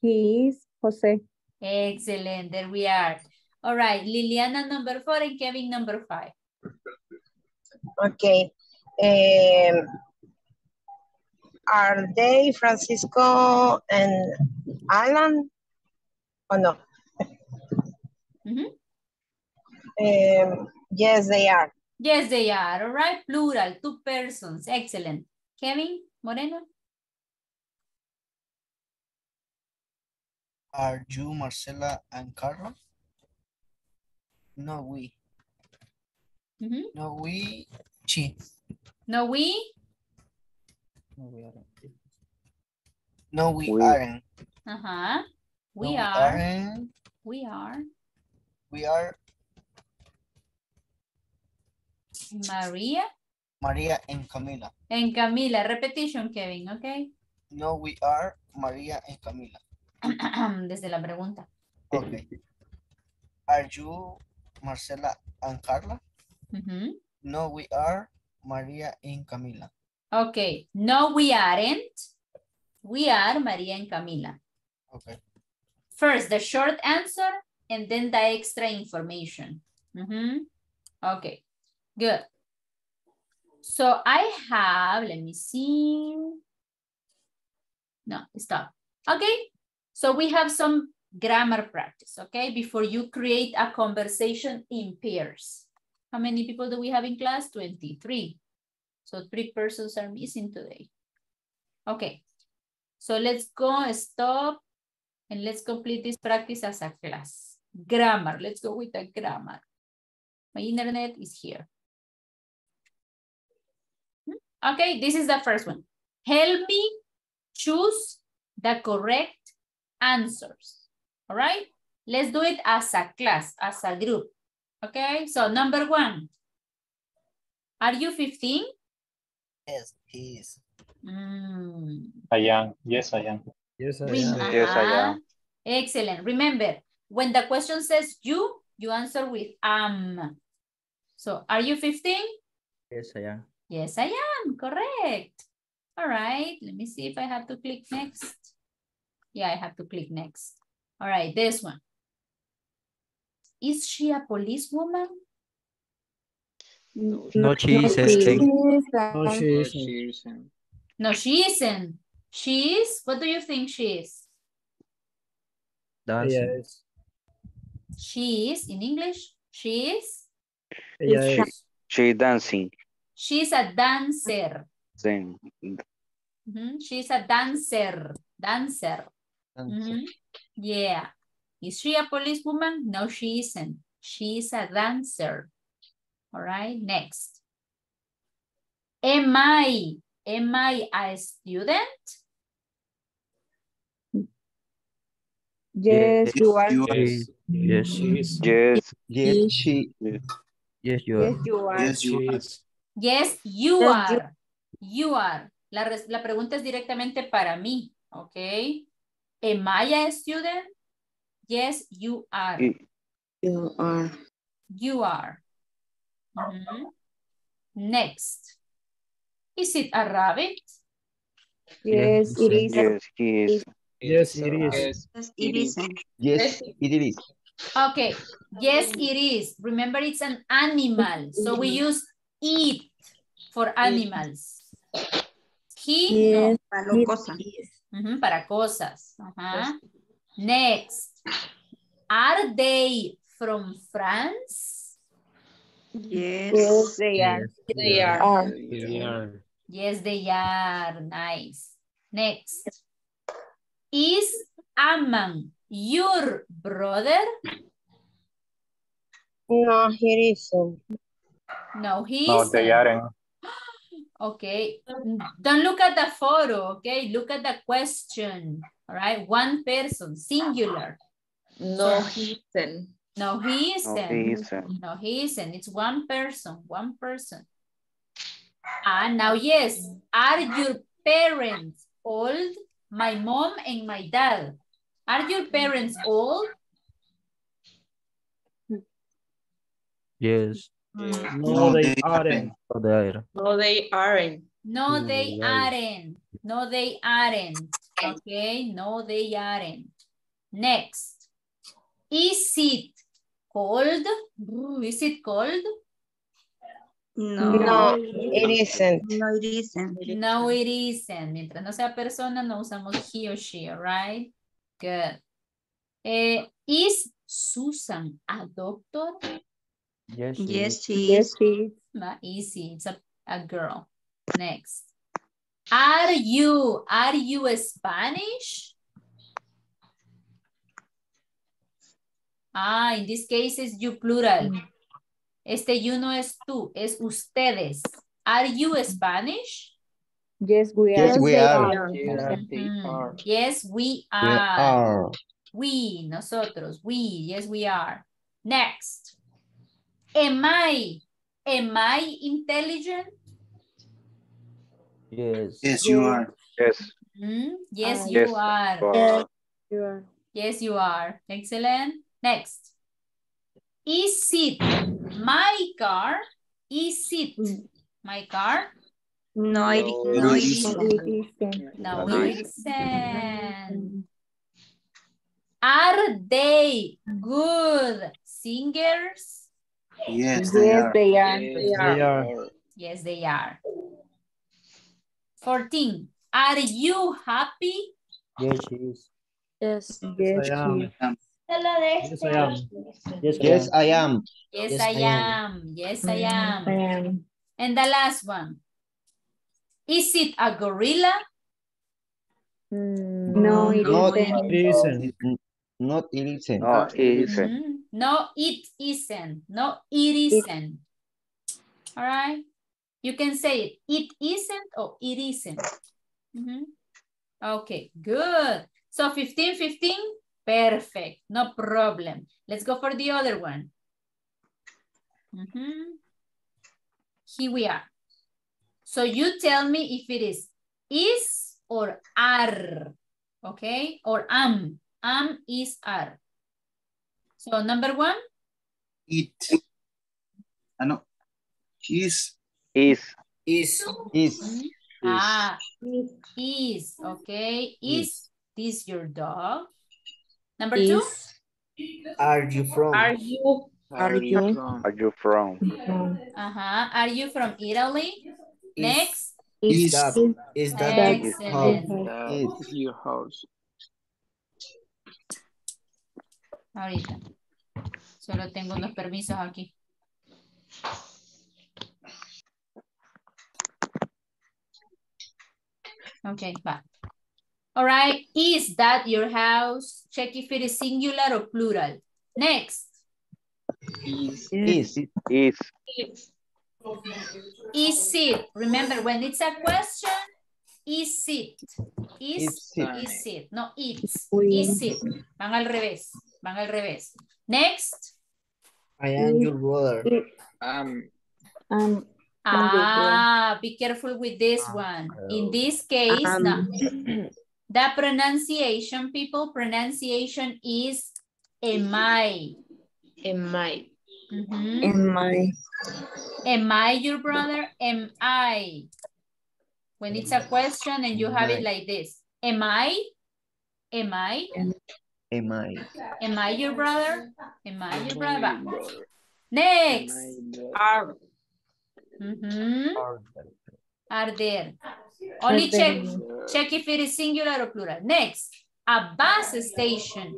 He is Jose. Excellent. There we are. All right. Liliana, number four, and Kevin, number five. Okay. Um, are they Francisco and Alan? Or no? Mhm. Um, yes, they are. Yes, they are. All right. Plural, two persons. Excellent. Kevin Moreno. Are you Marcela and Carla? No, we. Mhm. No, we. She. No, we. No, we, We. aren't. Uh-huh. We No, are. aren't. We are. We are Maria Maria and Camila. and Camila. Repetition, Kevin, okay? No, we are Maria and Camila. Desde la pregunta. Okay. Are you Marcela and Carla? No, we are Maria and Camila. Okay. No, we aren't. We are Maria and Camila. Okay. First, the short answer and then the extra information. Mhm. Okay, good. So I have, let me see. No, stop. Okay, so we have some grammar practice, okay? Before you create a conversation in pairs. How many people do we have in class? 23. So three persons are missing today. Okay, so let's go, stop, and let's complete this practice as a class. Grammar, let's go with the grammar. My internet is here. Okay, this is the first one. Help me choose the correct answers. All right? Let's do it as a class, as a group. Okay, so number one. Are you 15? Yes, he is. Mm. I am. Yes, I am. Yes, I Rem- am. Yes, I am. Excellent. Remember, when the question says you, you answer with am. So, are you 15? Yes, I am. Yes, I am. Correct. All right. Let me see if I have to click next. Yeah, I have to click next. All right, this one. Is she a policewoman? No, she isn't. No, she isn't. No, she isn't. She is? What do you think she is? Dancing. Yes. She is, in English, she is? Ella es. She dancing. She's a dancer. Same. Mhm, She's a dancer. Dancer. Mhm. Yeah. Is she a policewoman? No, she isn't. She's a dancer. All right, next. Am I, am I a student? Yes, you are. Yes. Yes. She is. Yes. Yes, she. Yes, you Yes, are. you are. Yes, you are. Yes, you Yes, are. You are. La, res- la pregunta es directamente para mí, ¿ok? Am I a student? Yes, you are. You are. You are. Mhm. Next. Is it a rabbit? Yes, it is. Yes, he is. Yes, it is. Yes, Yes, it it Yes, it is. Okay. Yes, it is. Remember, it's an animal. So we use it for animals. He, no. Para lo it cosa. is. Ujú, para cosas. Ajá. Next. Are they from France? Yes. Yes, they are. They are. Are. They are. Yes, they are. Nice. Next. Is Aman your brother? No, he isn't. No, he No, isn't. they aren't. Okay. Don't look at the photo, okay? Look at the question. All right. One person, singular. No, he isn't. No, he isn't. he isn't. No, he isn't. It's one person, one person. And now, yes, are your parents old? My mom and my dad. Are your parents old? Yes. No, they aren't. Oh, they are. No, they aren't. No, No, they they aren't. No, they aren't. Okay, no, they aren't. Next. Is it cold? Is it cold? No. No, it isn't. No, it isn't. No, it isn't. Mientras no sea persona, no usamos he or she, all right? Good. Eh, is Susan a doctor? Yes, she Yes, is. she Yes, is. she is. Not easy. It's a, a girl. Next. Are you, are you Spanish? Ah, in this case is you plural. Este you no es tú, es ustedes. Are you Spanish? Yes, we are. Yes, we are. Yes. Yes, we We are. are. We, nosotros, we, yes, we are. Next. Am I, am I intelligent? Yes. Yes, you are. Yes. Hmm? Yes, Ah, you Yes. are. Uh, You are. Yes, you are. Excellent. Next. Is it my car? Is it my car? No, it, No, no, it it isn't. isn't. It isn't. No, No, it isn't. Are they good singers? Yes, they Yes, are. they are. Yes, They are. Yes, they are. 14. Are you happy? Yes, she is. Yes. Yes, I am. She Yes, I am. Yes, Yes, I am. Yes, Yes, I, I am. Yes, I am. am. And the last one. Is it a gorilla? No, it No, isn't. It isn't. Not it isn't. no, he isn't. Mhm. No, it isn't. No, it isn't. All right. You can say it. It isn't or it isn't. Mhm. Okay, good. So 15, 15, Perfect. No problem. Let's go for the other one. Mhm. Here we are. So you tell me if it is is or are. Okay? Or am. Am is are. So number one. It. Ah, no. Is. Is. Is. Is. Ah, is, okay. Is this your dog? Number two? Are you from? Are you? Are you? Are you from? Uh-huh. Are you from Italy? Next. Is that, is that your Excellent. That is your house. Ahorita. Solo tengo unos permisos aquí. Okay, va. All right. Is that your house? Check if it is singular or plural. Next. Is. Is. Is. Is it? Remember, when it's a question, is it? Is, Is it. is it? No, it's. Is it? Van al revés. Van al revés. Next. I am your brother. Um, Um, Ah, be careful with this one. In this case, no. The pronunciation, people, pronunciation is am I. Am I? Mhm. Am I? Am I your brother? Am I? When it's a question and you have it like this. Am I? Am I? Am I? Am I your brother? Am I your brother? Next. Are. Mhm. Are there. Only check, check if it is singular or plural. Next. A bus station.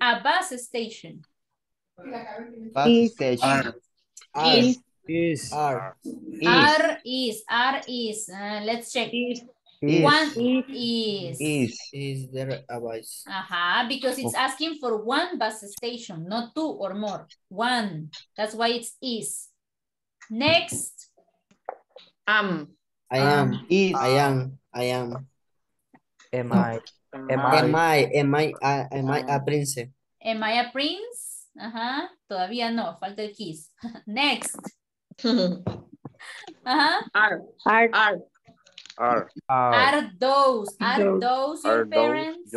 A bus station. Bus station. Is. Is. Are. R is, R is. Uh, let's check. Is. One is. Is. Is there a bus? Uh-huh, because it's asking for one bus station, not two or more. One. That's why it's is. Next. Am. I am. Is. I am. I am. Am I? Am Am I? I? Am I? uh, Am I a princess? Am I a prince? Ajá, todavía no, falta el kiss. Next. Ajá. Are. are, Are. Are. Are. Are those, are those your Are parents?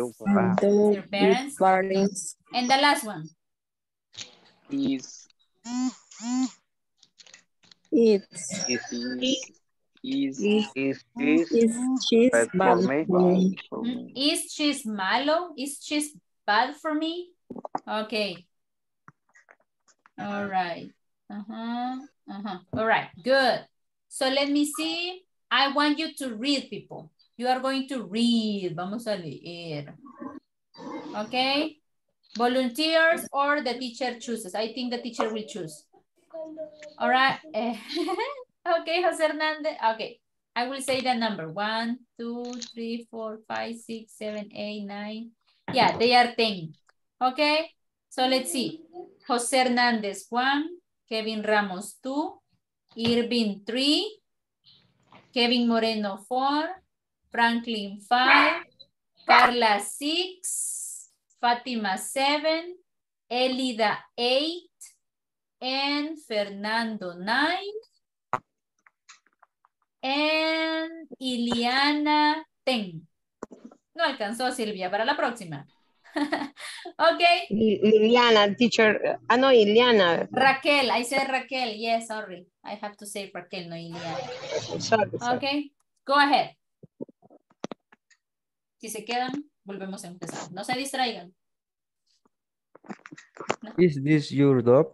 those Your parents? parents. And the last one. Is. It's. Is. Is, Is. Is. is, she's Bad for bad for me. Me. Is cheese malo? Is cheese bad for me? Okay. All right. Uh-huh. Uh-huh. All right. Good. So let me see. I want you to read, people. You are going to read. Vamos a leer. Okay. Volunteers or the teacher chooses. I think the teacher will choose. All right. Okay, Jose Hernandez. Okay. I will say the number. One, two, three, four, five, six, seven, eight, nine. Yeah, they are 10. Okay. So let's see. Jose Hernandez, one. Kevin Ramos, two. Irving, three. Kevin Moreno, four. Franklin, five. Carla, six. Fatima, seven. Elida, eight. And Fernando, nine. And Iliana, ten. No alcanzó Silvia para la próxima. ok. Li- Liliana, teacher. Ah, no, Liliana. Raquel, I said Raquel. Yes, sorry. I have to say Raquel, no Iliana. Sorry, sorry. Ok, go ahead. Si se quedan, volvemos a empezar. No se distraigan. Is this your dog?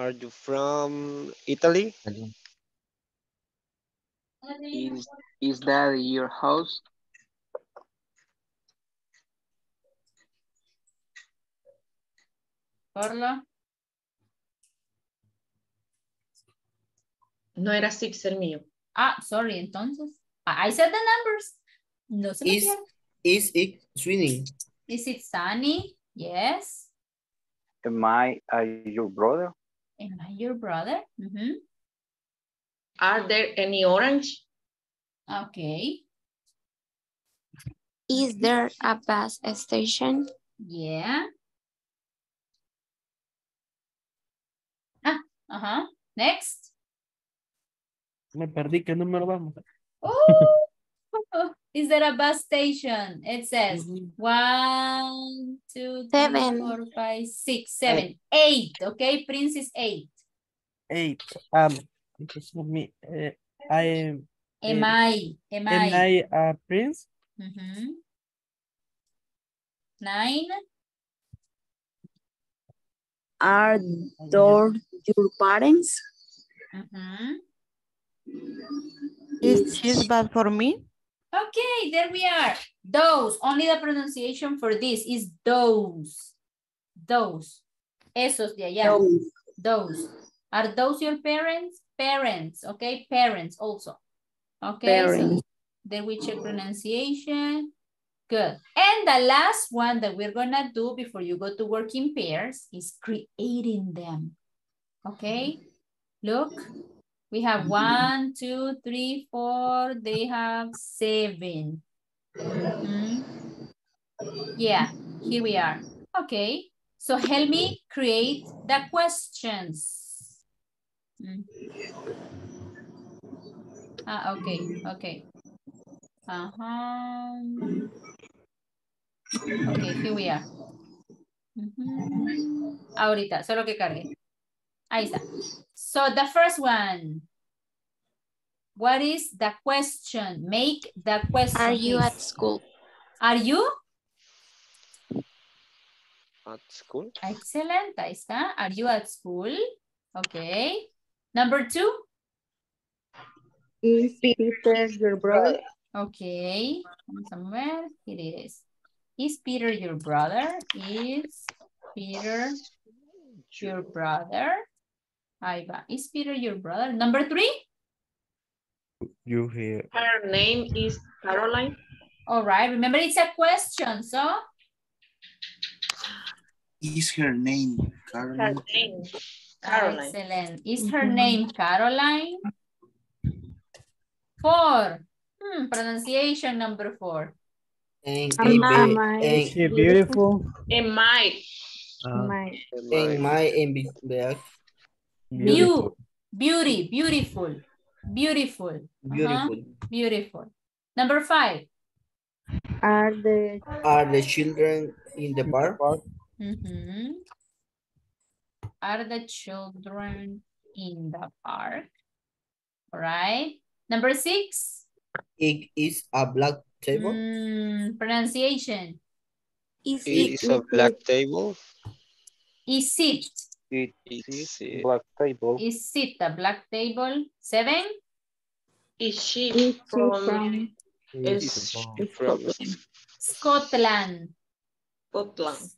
Are you from Italy? Is. Is that your house? Carla. No era six el mío. Ah, sorry, entonces. I I said the numbers. No se Is, pierdan. is it swinging? Is it sunny? Yes. Am I uh, your brother? Am I your brother? Mhm. Are there any orange? Okay. Is there a bus station? Yeah. Ah, uh-huh. Next. Me perdí. ¿Qué número vamos? Oh, is there a bus station? It says one, two, three, Seven. four, five, six, seven, eight. Okay, Prince is eight. Eight. Um, excuse me. Uh, I am. Am eh, I? Am Am I? I a prince? Mhm. Nine. Are those your parents? Mhm. Is cheese bad for me? Okay, there we are. Those. Only the pronunciation for this is those. Those. Esos de allá. Those. Those. Are those your parents? Parents. Okay, parents also. Okay, so Parents. then we check pronunciation. Good. And the last one that we're gonna do before you go to work in pairs is creating them. Okay, look. We have one, two, three, four. They have seven. Mhm. Yeah, here we are. Okay, so help me create the questions. Mm. Ah, okay, okay. Uh-huh. Okay, here we are. Ujú. Ahorita, solo que cargue. Ahí está. So the first one. What is the question? Make the question. Are you at school? Are you? At school? Excellent. Ahí está. Are you at school? Okay. Number two. Is Peter your brother? Okay. Vamos a ver. Here it is. Is Peter your brother? Is Peter your brother? Ahí va. Is Peter your brother? Number three. You hear. Her name is Caroline. All right. Remember, it's a question. So, Is her name Her ah, Caroline? name, Caroline. excellent. Is her mm-hmm. name Caroline? Four. Hmm, pronunciation number four. En, Am I- am en, I en, Is she beautiful? Am I? Uh, My, en my en vean, Beau- beauty, beautiful, beautiful. Beautiful. Beautiful. Number five. are the Are the children in the park? Mhm. Are the children in the park? All right. Number six. It is a black table. Mm, pronunciation. Is It is a black table. Is it? It It's is a- black table. Is it a black table? Seven. Is she is from from It's is from Scotland. Scotland?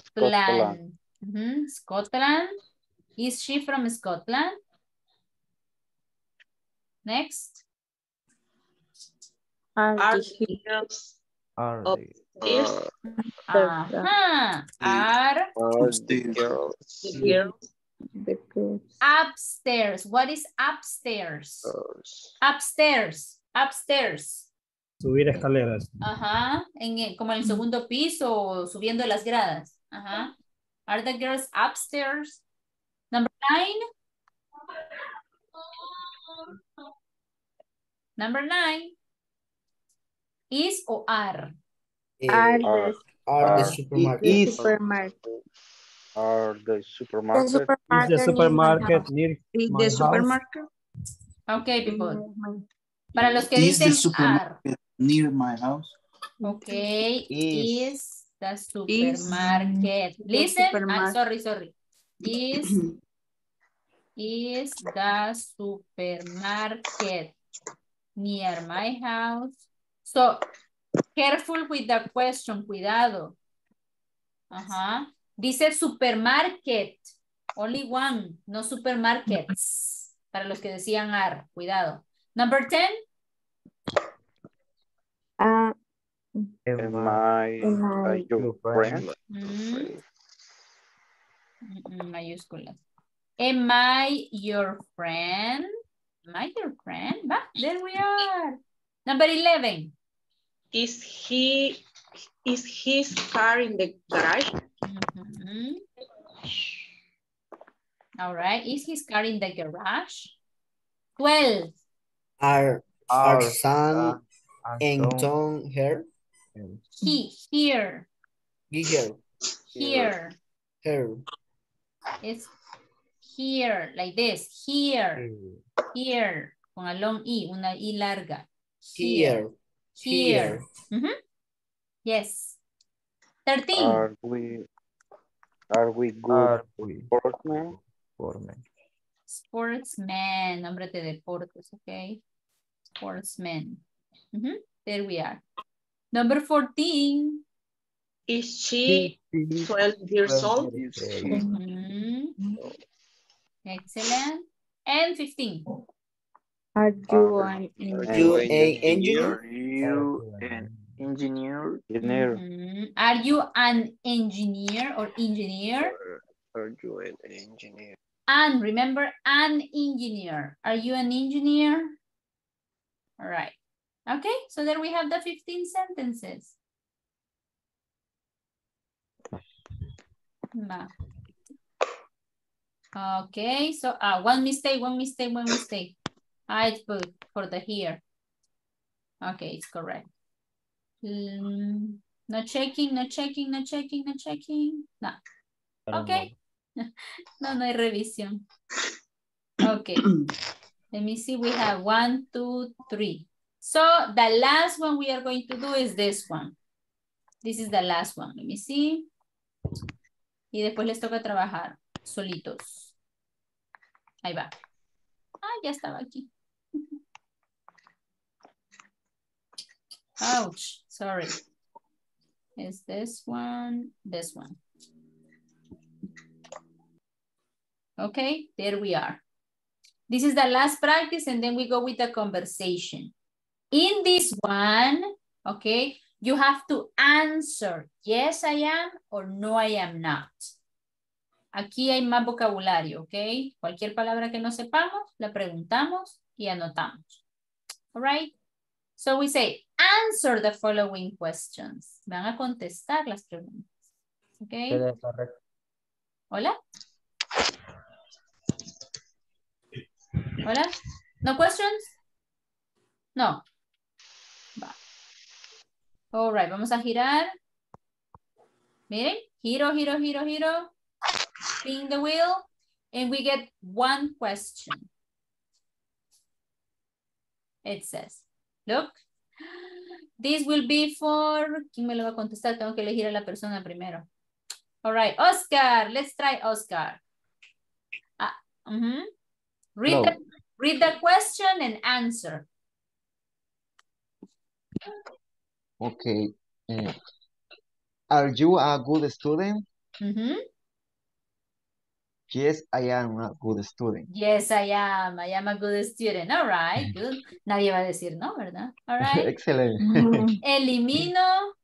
Scotland. Mhm, Scotland. Is she from Scotland? Next. are Are the the girls Are Up. they? upstairs? Ajá. Are Are the girls The girls the girls? upstairs. What is upstairs? girls Upstairs. Upstairs. Subir escaleras. Ajá. En el- como en el segundo piso subiendo las gradas. Ajá. Are the girls upstairs? Number nine. Number nine. Is o are? Eh, Are are, the, are the are- supermarket? the is- supermarket? are the The supermarket. Is the supermarket. near my supermarket Is the supermarket? Okay, people. Near my- Para los que Is the dicen are. supermarket near my house? Okay, Is. is the supermarket. the Listen, ah, supermarket. sorry, sorry. Is, is the supermarket near my house? So, careful with the question, cuidado. Ajá. Dice supermarket, only one, no supermarkets. Para los que decían are, cuidado. Number 10. Ah, Am I Am uh, I your friend? Mm. Mm, mayúsculas. Am I your friend? Am I your friend? Va, there we are. Number 11. Is he is his car in the garage? Mhm. All right. Is his car in the garage? 12. Are Are, are Sam uh, and Anton Tom here? He, here, Here. here. Here. It's here, like this. Here, here. Con a long I, una I larga. Here. Here. Mhm. Yes. 13. Are we are we good Are we sportsmen? Sportsmen. Sportsman, nombre de deportes, okay? Sportsman. Mhm, There we are. Number 14. Is she 12 years old? Mhm. Excellent. And 15. Are you an You engineer? an engineer? Are you an engineer? Engineer. Mhm. Are you an engineer or engineer? Are you an engineer? And remember, an engineer. Are you an engineer? All right. Okay, so there we have the 15 sentences. Ma. Okay, so uh, one mistake, one mistake, one mistake. I put for the here. Okay, it's correct. Mm, no checking, no checking, no checking, no checking. No. Okay. No, no hay revisión. Okay. Let me see. We have one, two, three. So the last one we are going to do is this one. This is the last one. Let me see. Y después les toca trabajar solitos. Ahí va. Ah, ya estaba aquí. Ouch, sorry. Is this one, this one. Okay, there we are. This is the last practice and then we go with the conversation. In this one, okay, you have to answer, yes I am or no I am not. Aquí hay más vocabulario, ok? Cualquier palabra que no sepamos, la preguntamos y anotamos. All right? So we say, answer the following questions. Van a contestar las preguntas. Okay? Hola? Hola? No questions? No. Va. All right, vamos a girar. Miren, giro, giro, giro, giro. Spin the wheel. And we get one question. It says, look. This will be for... ¿Quién me lo va a contestar? Tengo que elegir a la persona primero. All right, Oscar. Let's try Oscar. Ah, mhm. Read, the, read the question and answer. Okay. eh, are you a good student? Mhm. Yes, I am a good student. Yes, I am. I am a good student. All right, good. Nadie va a decir no, ¿verdad? All right. Excelente. Elimino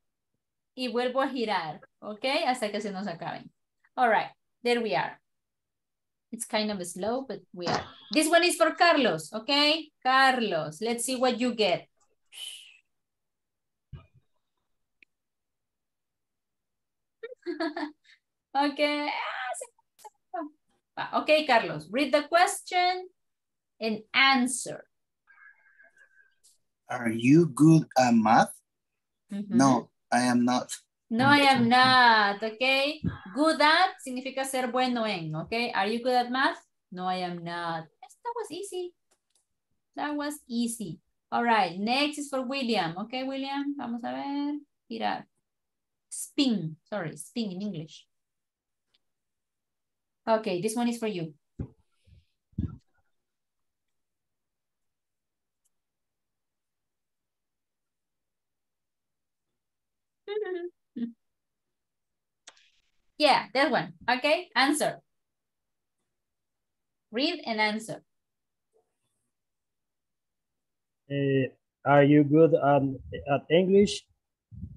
y vuelvo a girar, ¿ok? Hasta que se nos acaben. All right, there we are. It's kind of slow, but we are. This one is for Carlos, okay? Carlos, let's see what you get. okay. Ah, se- Ah, Okay, Carlos, read the question and answer. Are you good at math? No, I am not. No, I am not, okay? Good at significa ser bueno en, okay? Are you good at math? No, I am not. Yes, That was easy. That was easy. All right, next is for William. Okay, William, vamos a ver. Spin, sorry, spin in English. Okay, this one is for you. Yeah, that one. Okay, answer. Read and answer. Eh, are you good at, at English?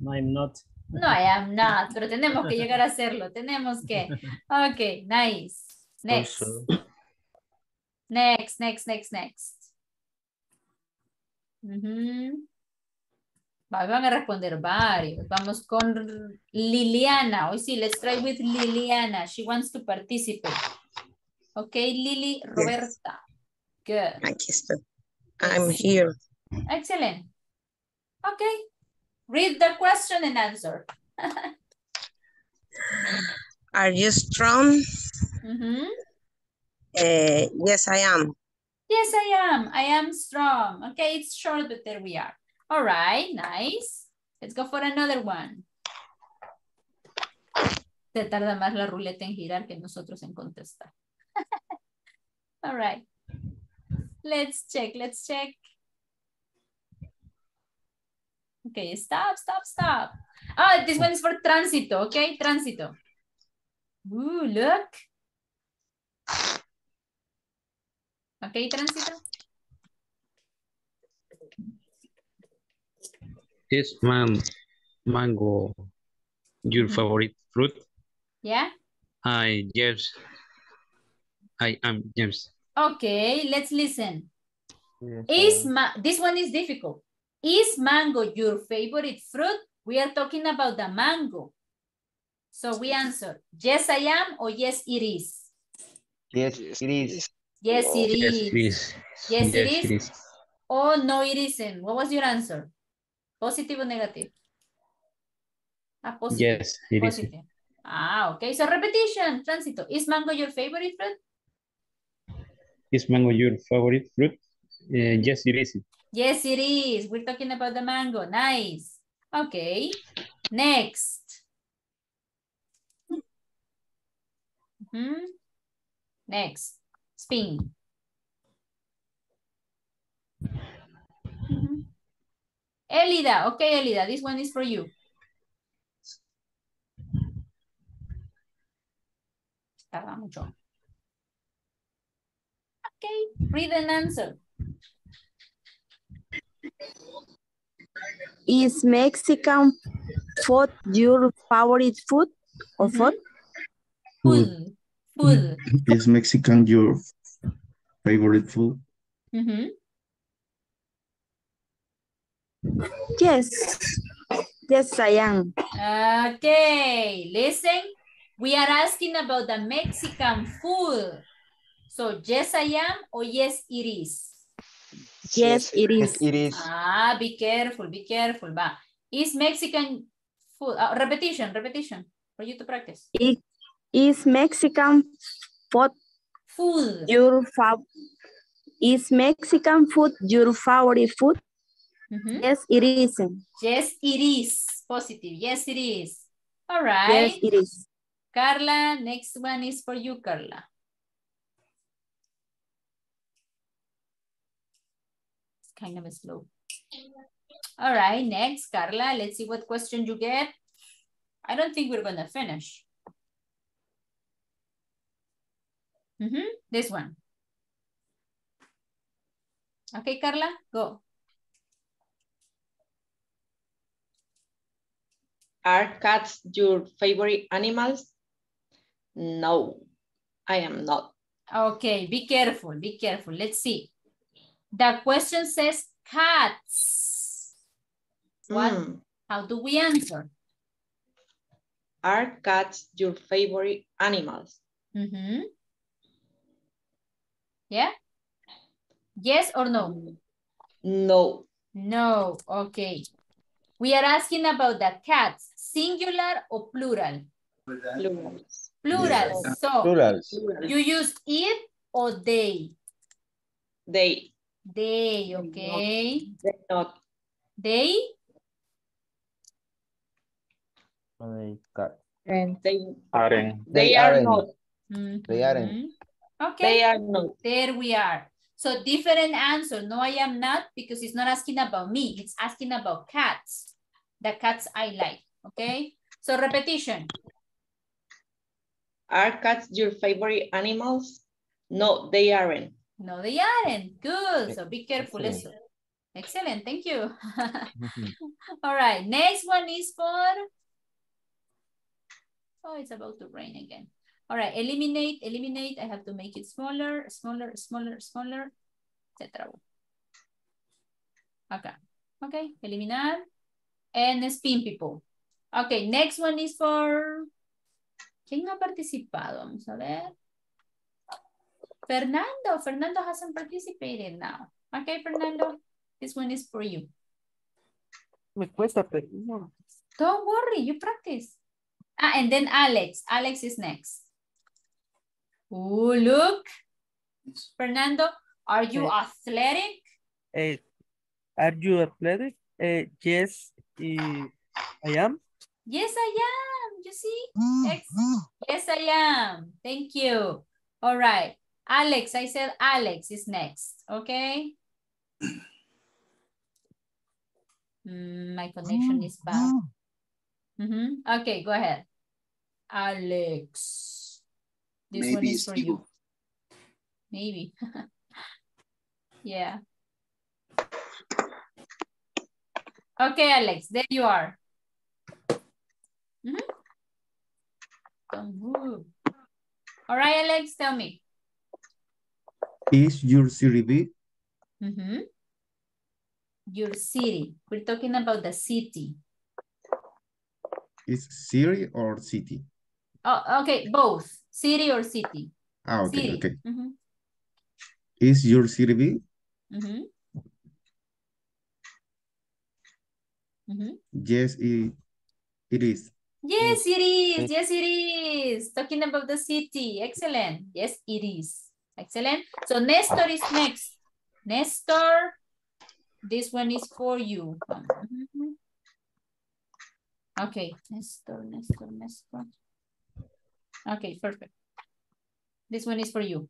I'm not. No, I am not, pero tenemos que llegar a hacerlo. Tenemos que. Okay, nice. Next. Next, next, next, next. Mhm. Va, Van a responder varios. Vamos con Liliana. Hoy sí, let's try with Liliana. She wants to participate. Okay, Lily Roberta. Good. Aquí estoy. I'm here. Excellent. Okay. Read the question and answer. Are you strong? Mhm. Eh, yes, I am. Yes, I am. I am strong. Okay, it's short, but there we are. All right, nice. Let's go for another one. Se tarda más la ruleta en girar que nosotros en contestar. All right. Let's check, let's check. Okay, stop, stop, stop. Ah, this one is for tránsito, okay? Tránsito. Ooh, look. Okay, tránsito. Is man mango your favorite fruit? Yeah? I yes. I am James. Okay, let's listen. Is ma this one is difficult. Is mango your favorite fruit? We are talking about the mango. So we answer, yes I am or yes it is. Yes, it is. Yes it Yes, it is. Yes, it Yes, it is. Oh no it isn't. What was your answer? Positive or negative? Ah, positive. Yes, it is. Positive. Ah, okay. So repetition, tránsito. Is mango your favorite fruit? Is mango your favorite fruit? Uh, yes, it is. Yes, it is. We're talking about the mango. Nice. Okay. Next. Mhm. Next. Spin. Mhm. Elida. Okay, Elida. This one is for you. Mucho. Okay. Read and answer. Is Mexican food your favorite food or food? Food. Food. Is Mexican your favorite food? Mhm. Yes. Yes, I am. Okay, listen. We are asking about the Mexican food. So, yes, I am or yes, it is? Yes, it is. It is. Ah, be careful, be careful. Va. Is Mexican food, ah, repetition, repetition, for you to practice. Is, is Mexican food Food. your fav is Mexican food your favorite food? Mhm. Yes, it is. Yes, it is. Positive. Yes, it is. All right. Yes, it is. Carla, next one is for you, Carla. Kind of slow. All right, next, Carla, let's see what question you get. I don't think we're gonna finish. Mhm, This one. Okay, Carla, go. Are cats your favorite animals? No, I am not. Okay, be careful, be careful. Let's see. The question says cats. What? Mm. How do we answer? Are cats your favorite animals? Mm -hmm. Yeah? Yes or no? No. No, okay. We are asking about the cats, singular or plural? Plurals. Plural. So Plurals. you use it or they? They. They, okay. They not. They? They, Aren't. they, They are aren't. not. They aren't. Okay. They are not. There we are. So different answer. No, I am not because it's not asking about me. It's asking about cats. The cats I like. Okay. So repetition. Are cats your favorite animals? No, they aren't. No, they aren't. Good. So be careful. Excellent. Eso. Excellent. Thank you. All right. Next one is for. Oh, it's about to rain again. All right. Eliminate, eliminate. I have to make it smaller, smaller, smaller, smaller, etc. Acá. Ok. Eliminar. and spin people. Okay, next one is for... ¿Quién ha participado? Vamos a ver. Fernando. Fernando hasn't participated now. Okay, Fernando, this one is for you. Me cuesta, pero no. Don't worry, you practice. Ah, and then Alex. Alex is next. Oh, look. Fernando, are you Okay. athletic? Eh, are you athletic? Eh, yes, I am. Yes, I am. You see? Ex- yes, I am. Thank you. All right. Alex, I said Alex is next. Okay. Mm, my connection is bad. Mhm. Okay, go ahead. Alex. This one is for you. Maybe. yeah. Okay, Alex, there you are. Don't move. All right, Alex, tell me. Is your city big? Mhm. Your city. We're talking about the city. Is city or city? Oh, okay, both. City or city. Ah, okay, City. okay. Mhm. Is your city big? Mhm. Mhm. Yes, it, it is. Yes, it is. Yes, it is. Talking about the city. Excellent. Yes, it is. Excellent. So Nestor is next. Nestor, this one is for you. Mhm. Okay, Nestor, Nestor, Nestor. Okay, perfect. This one is for you.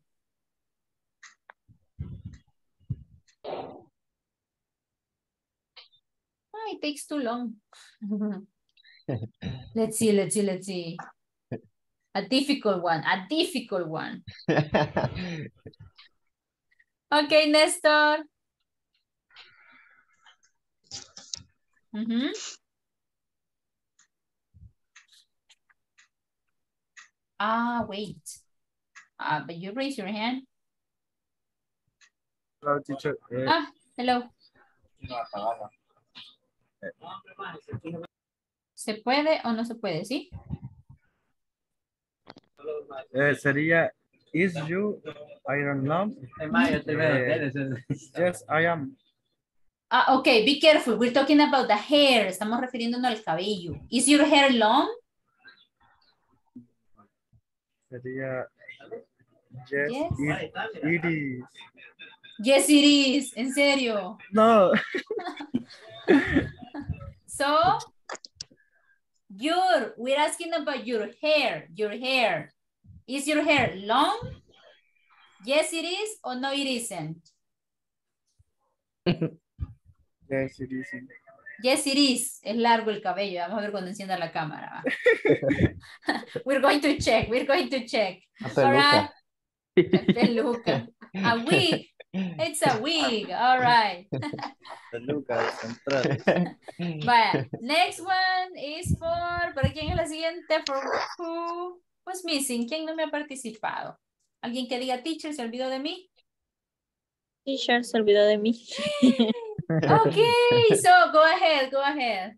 Ah, it takes too long. let's see, let's see, let's see. A difficult one, a difficult one. Okay, Nestor. Mhm. Ah, wait. Ah, but you raise your hand. Hello, teacher. Eh, Ah, hello. ¿Se puede o no se puede, sí? Eh, sería, is you Iron Lamb? Eh, yes, I am. Ah, okay, be careful. We're talking about the hair. Estamos refiriéndonos al cabello. Is your hair long? Sería, yes, Yes. It, it is. Yes, it is. En serio. No. So, your, we're asking about your hair, your hair. Is your hair long? Yes, it is or no, it isn't? Yes, it is. Yes, it is. Es largo el cabello. Vamos a ver cuando encienda la cámara. we're going to check. We're going to check. All right. Peluca. A wig. It's a wig. All right. Vaya. Next one is for. ¿Para quién es la siguiente? For who was missing? ¿Quién no me ha participado? ¿Alguien que diga teacher se olvidó de mí? Teacher se olvidó de mí. Okay, so go ahead, go ahead.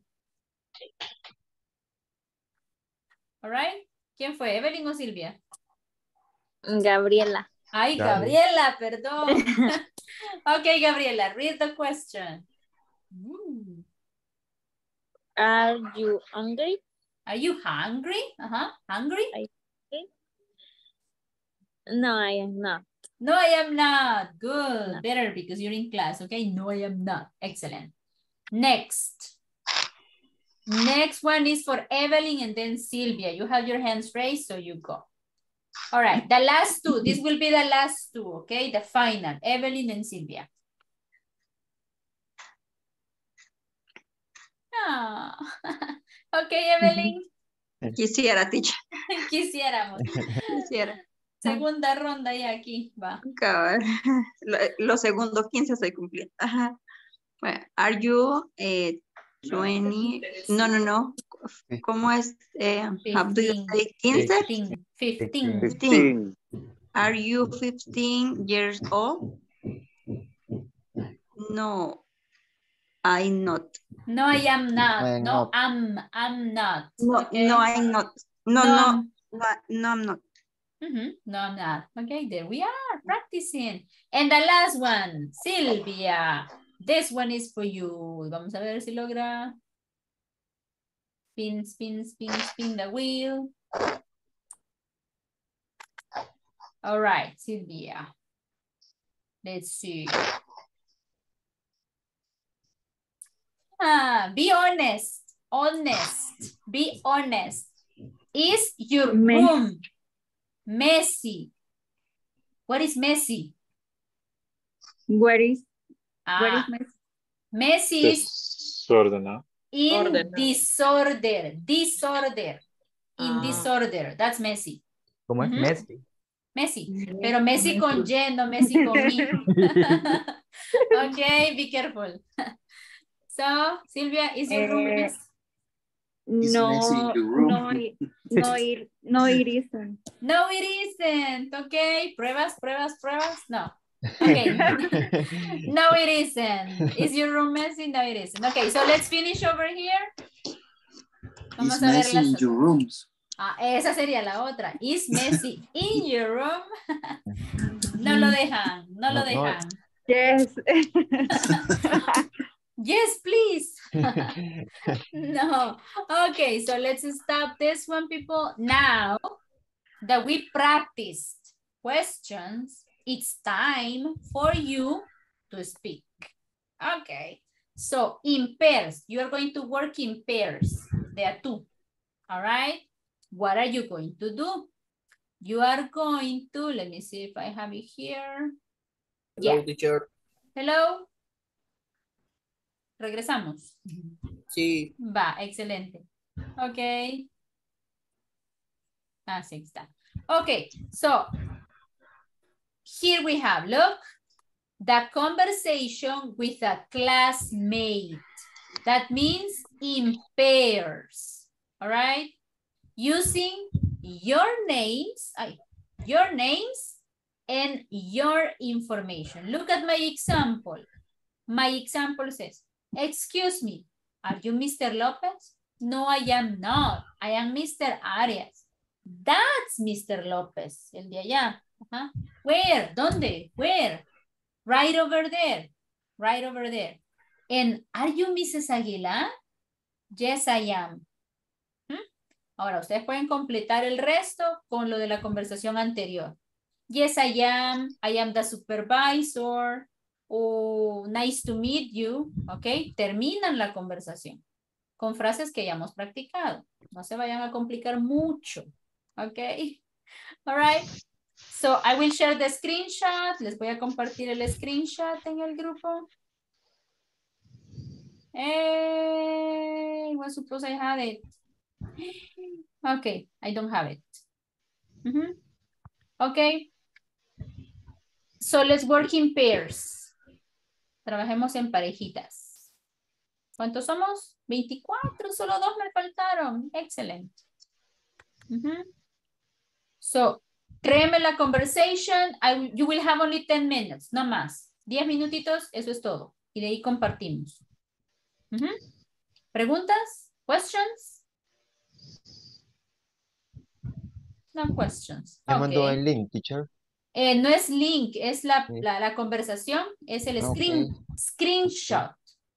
All right. ¿Quién fue? ¿Evelyn o Silvia? Gabriela. Ay, Gaby. Gabriela, perdón. okay, Gabriela, read the question. Mm. Are you hungry? Are you hungry? Uh-huh. Hungry? No, I am not. No, I am not. Good. Better because you're in class. Okay. No, I am not. Excellent. Next. Next one is for Evelyn and then Sylvia. You have your hands raised, so you go. All right. The last two. This will be the last two. Okay. The final. Evelyn and Sylvia. Ah. Okay, Evelyn. Quisiera, teacher. Quisiéramos. Quisiera. Segunda ronda ya aquí. Va. Los segundos 15 estoy cumpliendo. Ajá. Bueno, are you eh, 20? No, no, no. ¿Cómo es? Eh, how do you say 15? 15. 15. 15. Are you 15 years old? No. I'm not. No, I am not. No, not. I'm, I'm not. No, okay? no, I'm not. No, No, no, I'm- no, no, I'm not. Mhm, No, I'm not. Okay, there we are practicing. And the last one, Silvia. This one is for you. Vamos a ver si logra. Spin, spin, spin, spin the wheel. All right, Silvia. Let's see. Ah, be honest. Honest. Be honest. Is your Me- room messy? What is messy? Where is, where is Ah, my, messy is Desordenado. In Ordenado. disorder. Disorder. In Ah. disorder. That's messy. ¿Cómo es? Ujú. Messi. Messi. Pero Messi con Y, no Messi con mi. okay, be careful. So, Silvia, is your room Eh, messy? No, room? no, no, it, no, it isn't. No, it isn't. Okay, pruebas, pruebas, pruebas. No. Okay. no, it isn't. Is your room messy? No, it isn't. Okay, so let's finish over here. Vamos Is a ver Messi in your rooms? Ah, esa sería la otra. Is Messi in your room? no lo dejan, no lo no. dejan. Yes. Yes, please. no. Okay, so let's stop this one, people. Now that we practiced questions, it's time for you to speak. Okay. So in pairs, you are going to work in pairs. There are two. All right. What are you going to do? You are going to, let me see if I have it here. Hello, Yeah. teacher. Hello. Regresamos. Sí. Va, excelente. Ok. Así está. Ok, so here we have, look, the conversation with a classmate. That means in pairs, all right? Using your names, your names and your information. Look at my example. My example says, excuse me, are you Mr. Lopez? No, I am not. I am Mr. Arias. That's Mr. Lopez, el de allá. Ajá. Where? ¿Dónde? Where? Right over there. Right over there. And are you Mrs. Aguilar? Yes, I am. ¿Mm? Ahora, ustedes pueden completar el resto con lo de la conversación anterior. Yes, I am. I am the supervisor. O nice to meet you. ¿Ok? Terminan la conversación con frases que ya hemos practicado. No se vayan a complicar mucho. ¿Ok? All right. So I will share the screenshot. Les voy a compartir el screenshot en el grupo. Hey, was supposed I had it. Okay, I don't have it. Mhm. Okay. So let's work in pairs. Trabajemos en parejitas. ¿Cuántos somos? 24, solo dos me faltaron. Excelente. Ujú. So, créeme la conversation. I you will have only 10 minutes, no más. 10 minutitos, eso es todo. Y de ahí compartimos. ¿Preguntas? ¿Questions? No questions. Me mandó Ok. el link, teacher. Eh, no es link, es la, Sí. la, la conversación, es el Ah, screen, screenshot.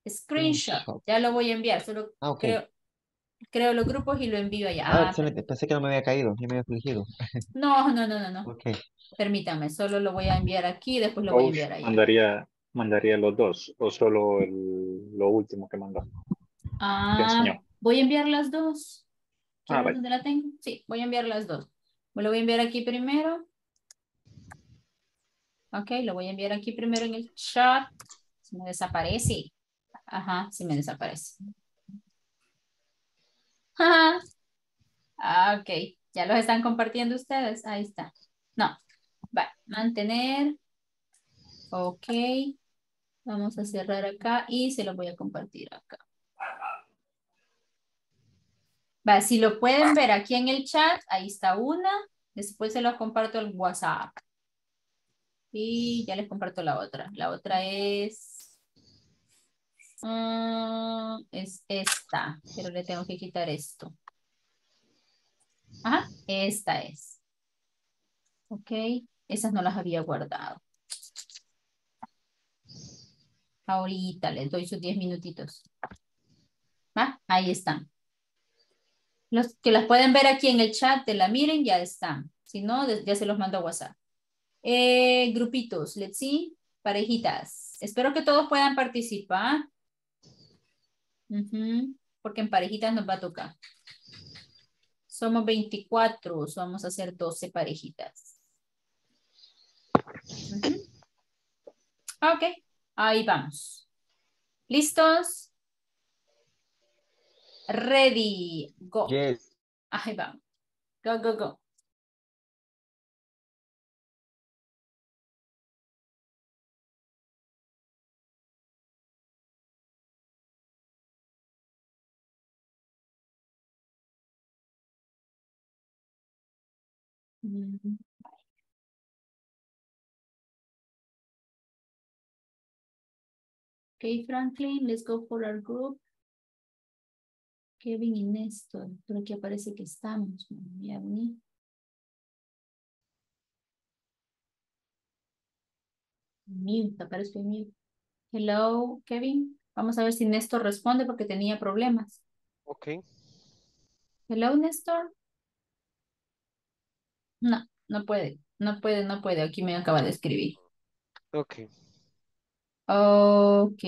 Screenshot. Screenshot. Ya lo voy a enviar, solo Ah, ok. creo, creo los grupos y lo envío allá. Ah, Ah, excelente. Pensé que no me había caído, ya me había afligido. No, no, no, no, no. Ok. Permítame, solo lo voy a enviar aquí y después lo voy a enviar allá. mandaría, mandaría los dos o solo el, lo último que mandó. Ah, voy a enviar las dos. Ah, ¿Quieres vale. dónde la tengo? Sí, voy a enviar las dos. Me lo voy a enviar aquí primero. Ok, lo voy a enviar aquí primero en el chat. Se me desaparece. Ajá, se me desaparece. Ah, ok, ya los están compartiendo ustedes. Ahí está. No, va, mantener. Ok. Vamos a cerrar acá y se lo voy a compartir acá. Va, si lo pueden ver aquí en el chat, ahí está una. Después se los comparto al WhatsApp. Y ya les comparto la otra. La otra es... Ah, es esta, pero le tengo que quitar esto. Ajá, esta es. Ok, esas no las había guardado. Ahorita les doy sus 10 minutitos. ¿Va? Ahí están. Los que las pueden ver aquí en el chat, de la miren, ya están. Si no, ya se los mando a WhatsApp. Eh, grupitos, let's see. Parejitas. Espero que todos puedan participar. Porque en parejitas nos va a tocar. Somos 24, vamos a hacer 12 parejitas. Ok, ahí vamos. ¿Listos? Ready, go. Yes. Ahí vamos. Go, go, go. Mm, Okay, Franklin, let's go for our group. Kevin y Néstor, por aquí aparece que estamos. Unir. Mute, aparece mute. Hello, Kevin. Vamos a ver si Néstor responde porque tenía problemas. Ok. Hello, Néstor. No, no puede, no puede, no puede. Aquí me acaba de escribir. Ok. Ok.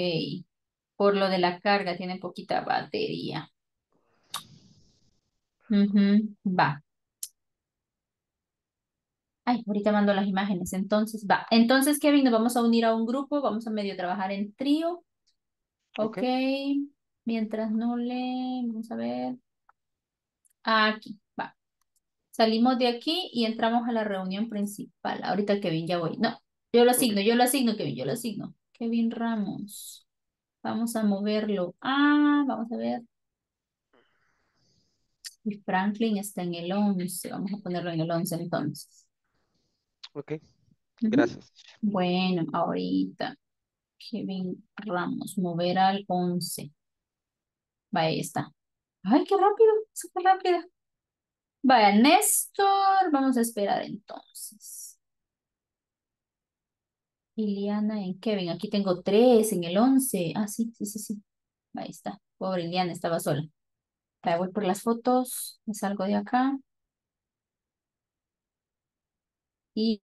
Por lo de la carga, tiene poquita batería. Ujú, Va. Ay, ahorita mando las imágenes. Entonces, va. Entonces, Kevin, nos vamos a unir a un grupo. Vamos a medio trabajar en trío. Ok. Mientras no le... Vamos a ver. Aquí. Salimos de aquí y entramos a la reunión principal. Ahorita, Kevin, ya voy. No, yo lo asigno, yo lo asigno, Kevin, yo lo asigno. Kevin Ramos. Vamos a moverlo. Ah, vamos a ver. Y Franklin está en el 11. Vamos a ponerlo en el 11 entonces. Ok. Gracias. Bueno, ahorita. Kevin Ramos, mover al 11. Va, ahí está. Ay, qué rápido, súper rápido. Vaya, Néstor, vamos a esperar entonces. Liliana en Kevin, aquí tengo tres en el 11. Ah, sí, sí, sí, sí. Ahí está. Pobre Liliana, estaba sola. Vaya, voy por las fotos, me salgo de acá. Y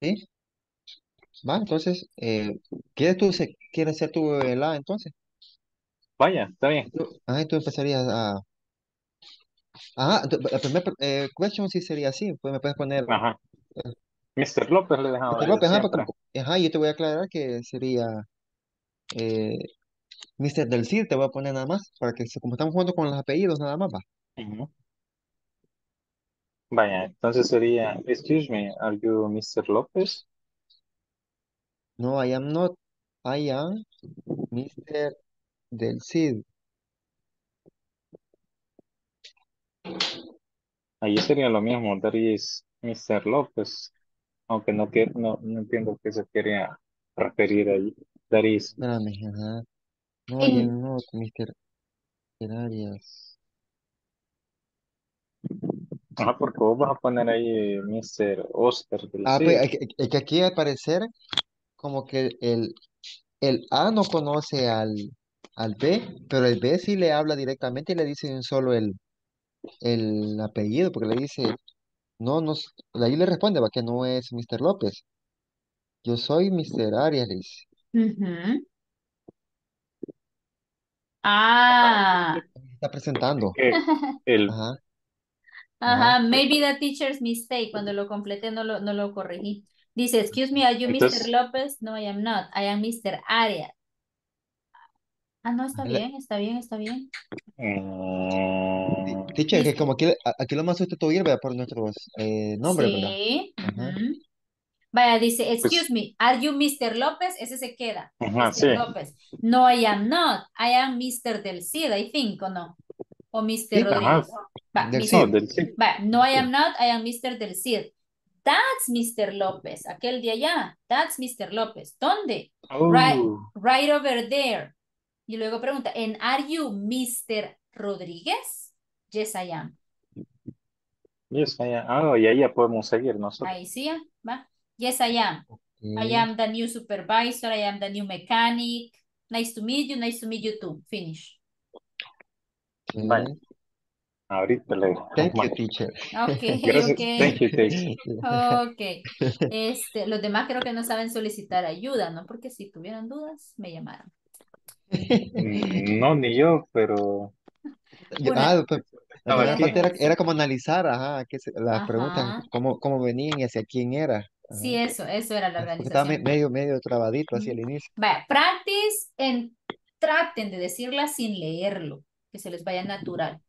¿Sí? Va, entonces, eh, ¿quieres tú, se- quieres ser tú el A entonces? Vaya, está bien. Tú- Ah, tú empezarías a... Ah, tu- la primera eh, question sí sería así, pues me puedes poner... Ajá. Mr. López le dejaba Mr. López, ajá, porque- siempre. ajá, yo te voy a aclarar que sería eh, Mr. Del Cid, te voy a poner nada más, para que como estamos jugando con los apellidos nada más, va. Ujú. Vaya, entonces sería, excuse me, are you Mr. López? No, I am not, I am Mr. Del Cid. Ahí sería lo mismo, that is Mr. López. Aunque no, que, no, no entiendo qué se quería referir ahí. That is, Espérame, ajá. No, I am not. Mr. Arias. Ajá, porque vos vas a poner ahí Mr. Oscar del Ah, pues, Cid. es que es que aquí al parecer como que el, el A no conoce al, al B, pero el B sí le habla directamente y le dice un solo el, el apellido, porque le dice, no, no, s- ahí le responde, va, que no es Mr. López, yo soy Mr. Arias, le dice. Ujú. Ah, Está presentando. Que el, Ajá, ajá, maybe the teacher's mistake. Cuando lo completé no lo, no lo corregí. Dice, excuse me, are you Mr. entonces, Lopez? No, I am not. I am Mr. Arias. Ah, no, está bien, está bien, está bien. mm, Teacher, que como aquí, aquí lo más sustituir, ¿verdad? Por nuestros eh, nombres, ¿verdad? sí. Ajá. ujú. Vaya, dice, excuse pues, me, are you Mr. López? Ese se queda. ajá, Mr. sí, López. No, I am not. I am Mr. Del Cid, I think, ¿o no? O Mr. Sí, Rodríguez. Va, del Mr. no, Cid. del Cid. Va, no, I am not. I am Mr. Del Cid. That's Mr. López. Aquel de allá. That's Mr. López. ¿Dónde? Right, Oh, right over there. Y luego pregunta, ¿and are you Mr. Rodríguez? Yes, I am. yes, I am. Ah, y ahí ya podemos seguir nosotros. Ahí sí, va. Yes, I am. I am the new supervisor. I am the new mechanic. Nice to meet you. Nice to meet you too. Finish. Vaya, ahorita le Thank you, teacher. Ok, Gracias, ok. thank you, thank Ok. Este, los demás creo que no saben solicitar ayuda, ¿no? Porque si tuvieran dudas, me llamaron. Mm, No, ni yo, pero Una, ah, pues, la parte era, era como analizar, ajá, que se- las preguntas, ajá. cómo, cómo venían y hacia quién era. Ajá. Sí, eso, eso era la Porque estaba me- organización. medio, medio trabadito al Ujú. inicio. Vaya, practice en, traten de decirla sin leerlo, que se les vaya natural.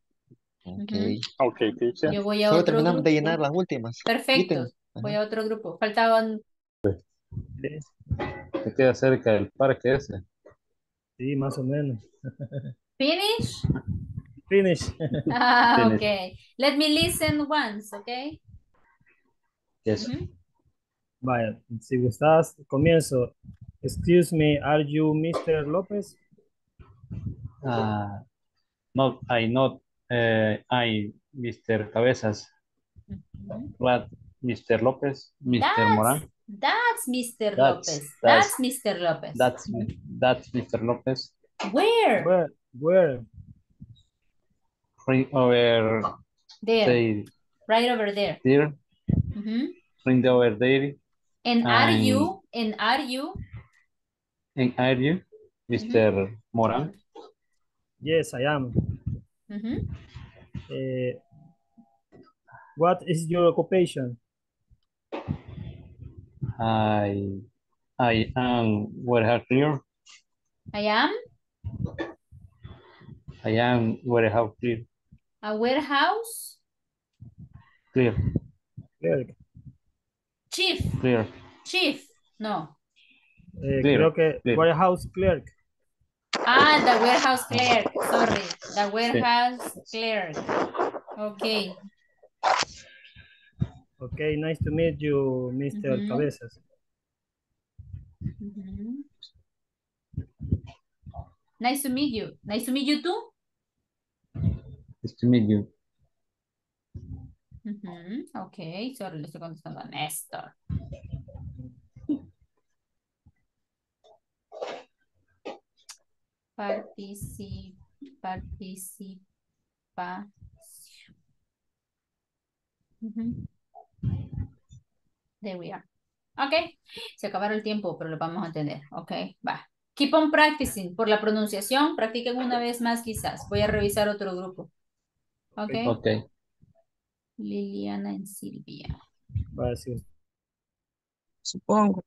Ok. Ujú. Ok, teacher. Yo voy a Solo otro terminamos de llenar las últimas. Perfecto. Voy a otro grupo. Faltaban Te queda cerca del parque ese. Sí, más o menos. finish. Finish. Ah, Finish. okay. Let me listen once, okay? Yes. Vaya, si gustas, comienzo. Excuse me, are you Mr. López? Ah, not, I not, eh, I, Mr. Cabezas. Ujú. What, Mr. López, Mr. That's Morán. that's Mr. That's, Lopez. That's that's, Mr. Lopez. that's, that's Mr. López. Where? Where? Where? Ring over There. there, Right over there. there, Ujú. ring over there, And are and, you? And are you? and are you, Mr. Mm-hmm. Morán? Yes, I am. Ujú. Eh, what is your occupation? I, I am warehouse clear. I am I am warehouse clear. a warehouse Clear, Clerk. chief. clear, Chief. No. Eh, Clear, creo que clear. warehouse clerk. Ah, the warehouse clerk. Sorry. The Sí. warehouse clerk. Okay. Okay, nice to meet you, Mr. Cabezas. Nice to meet you. Nice to meet you too. Nice to meet you. Ujú, Ok, sorry, le estoy contestando a Néstor. Partici participación. Ujú. There we are. Ok, se acabaron el tiempo, pero lo vamos a entender. Ok, va. Keep on practicing. Por la pronunciación, practiquen una vez más quizás. Voy a revisar otro grupo. Ok. Ok. Liliana y Silvia. Va a decir. supongo.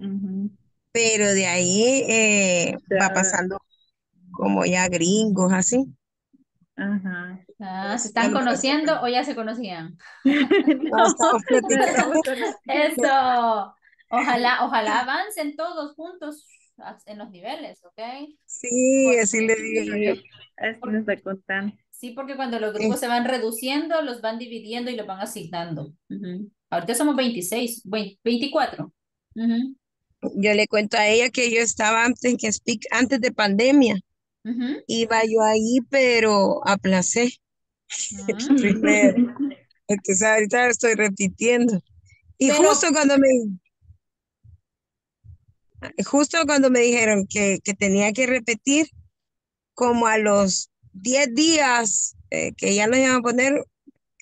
Ujú. Pero de ahí eh, va pasando como ya gringos, así. Ajá. Ah, ¿se están conociendo o ya se conocían? No. Eso. Ojalá, ojalá avancen todos juntos en los niveles, ¿ok? Sí, así le digo yo. Así nos está contando. Sí, porque cuando los grupos se van reduciendo, los van dividiendo y los van asignando. Ujú. Ahorita somos 26, vein- 24. Ujú, Yo le cuento a ella que yo estaba antes que Speak, antes de pandemia. Iba yo ahí, pero aplacé primero. Entonces ahorita lo estoy repitiendo. Y Pero- justo cuando me justo cuando me dijeron que, que tenía que repetir, como a los 10 días eh, que ya nos iban a poner,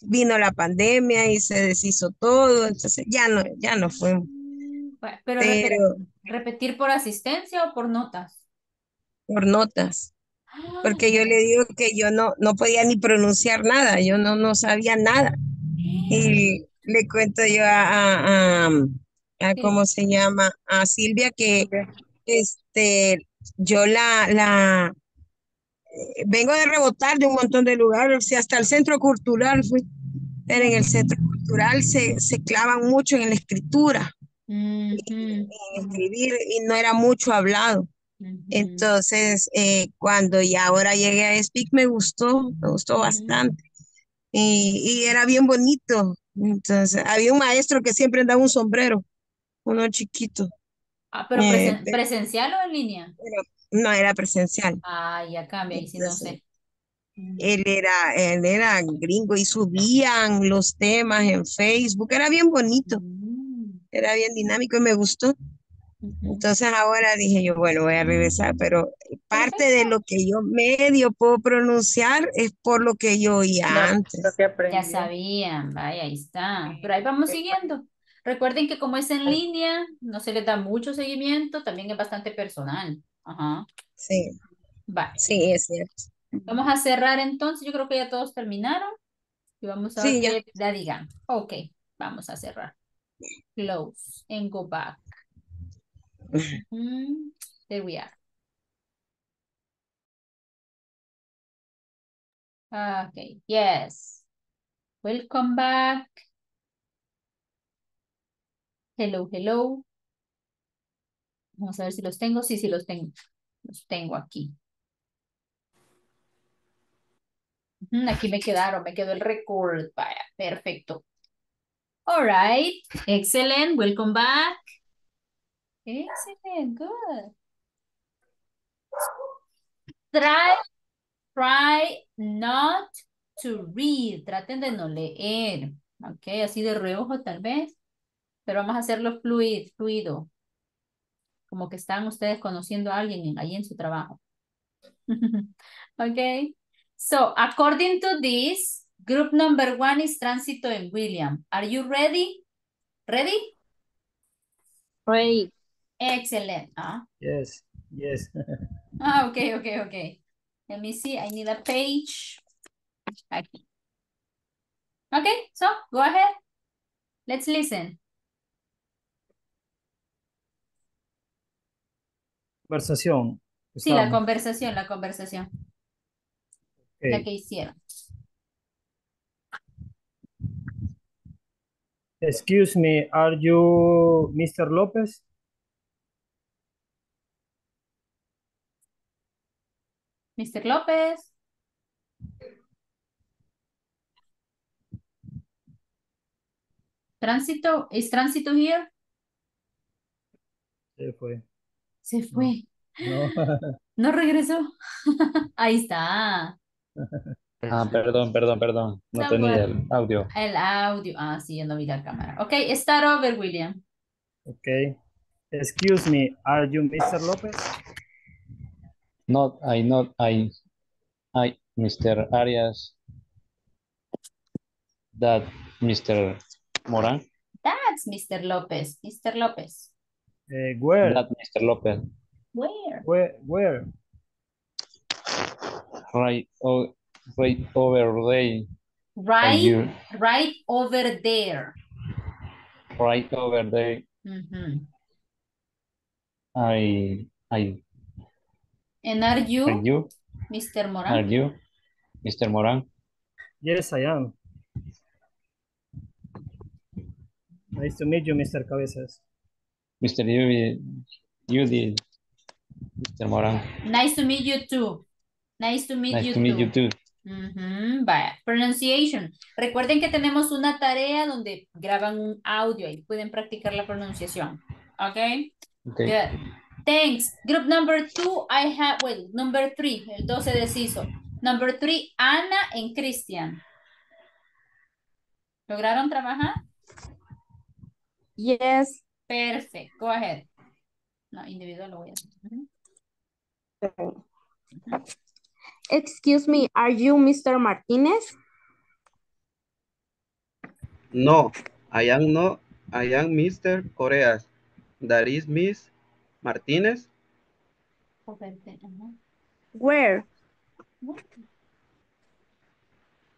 vino la pandemia y se deshizo todo, entonces ya no, ya no fuimos. Pero, repe- Pero repetir por asistencia o por notas. por notas, Ah, porque yo le digo que yo no, no podía ni pronunciar nada, yo no, no sabía nada. Y le cuento yo a, a, a- a ¿cómo se llama? A Silvia que este, yo la, la eh, vengo de rebotar de un montón de lugares, o sea, hasta el centro cultural fui, pero en el centro cultural se, se clavan mucho en la escritura, En escribir, y no era mucho hablado. Entonces, eh, cuando ya ahora llegué a Speak, me gustó, me gustó bastante. Y, y era bien bonito. Entonces, había un maestro que siempre andaba un sombrero, uno chiquito. Ah, pero Eh, presencial o en línea. no era presencial. Ah, ya cambia, y si no sé. Él era, él era gringo y subían los temas en Facebook. Era bien bonito, Mm, era bien dinámico y me gustó. Entonces ahora dije yo, bueno, voy a regresar, pero parte de lo que yo medio puedo pronunciar es por lo que yo oía Lo, antes. Ya sabían, vaya, ahí está. Pero ahí vamos siguiendo. Recuerden que como es en línea, no se les da mucho seguimiento, también es bastante personal. Ajá. Sí, Va. sí, es cierto. Vamos a cerrar entonces. Yo creo que ya todos terminaron. Y vamos a Sí, ya. ver que ya digan. Ok, vamos a cerrar. Close and go back. Mhm. There we are. Okay, yes. Welcome back. Hello, hello. Vamos a ver si los tengo. Sí, sí los tengo. Los tengo aquí. Aquí me quedaron, me quedó el record. Vaya, perfecto. All right. Excellent. Welcome back. Excellent. Good. Try, try not to read. Traten de no leer. Ok, así de reojo tal vez. Pero vamos a hacerlo fluid, fluido. Como que están ustedes conociendo a alguien en- ahí en su trabajo. Okay. So, according to this, group number one is Tránsito and William. Are you ready? Ready? Ready. Excellent. Ah, Yes, yes. ah, okay, okay, okay. Let me see. I need a page. Aquí. Okay, so go ahead. Let's listen. Conversación. Sí, la conversación, la conversación. La que hicieron. Excuse me, are you Mr. Lopez? Mr. López. Tránsito, ¿is Tránsito here? Se fue. Se fue. No. No regresó. Ahí está. Ah, perdón, perdón, perdón. No tenía el audio. El audio. Ah, sí, yo no vi la cámara. Ok, start over, William. Okay. Excuse me, are you Mr. Lopez? Not, I not, I, I, Mr. Arias. That Mr. Moran. That Next, Mr. Lopez. Mr. Lopez. Uh, where? That Mr. Lopez. Where? Where? Where? Right, o right over there. Right, you- right over there. Right over there. Mhm. I, I, And are you, are you, Mr. are Moran? you, Mr. Moran? Yes, I am. Nice to meet you, Mr. Cabezas. Mr. Judy, Judy, Mr. Moran. Nice to meet you too. Nice to meet Nice you to meet you too. Vaya, pronunciation. Recuerden que tenemos una tarea donde graban un audio y pueden practicar la pronunciación. ¿Ok? Okay. Good. Thanks. Group number two, I have, well, number three, el 12 deciso. Number three, Ana and Christian. ¿Lograron trabajar? Yes. Perfect. Go ahead. No, individual lo voy a hacer. Excuse me, are you Mr. Martinez? No, I am not. I am Mr. Coreas. That is Miss Martinez. Where?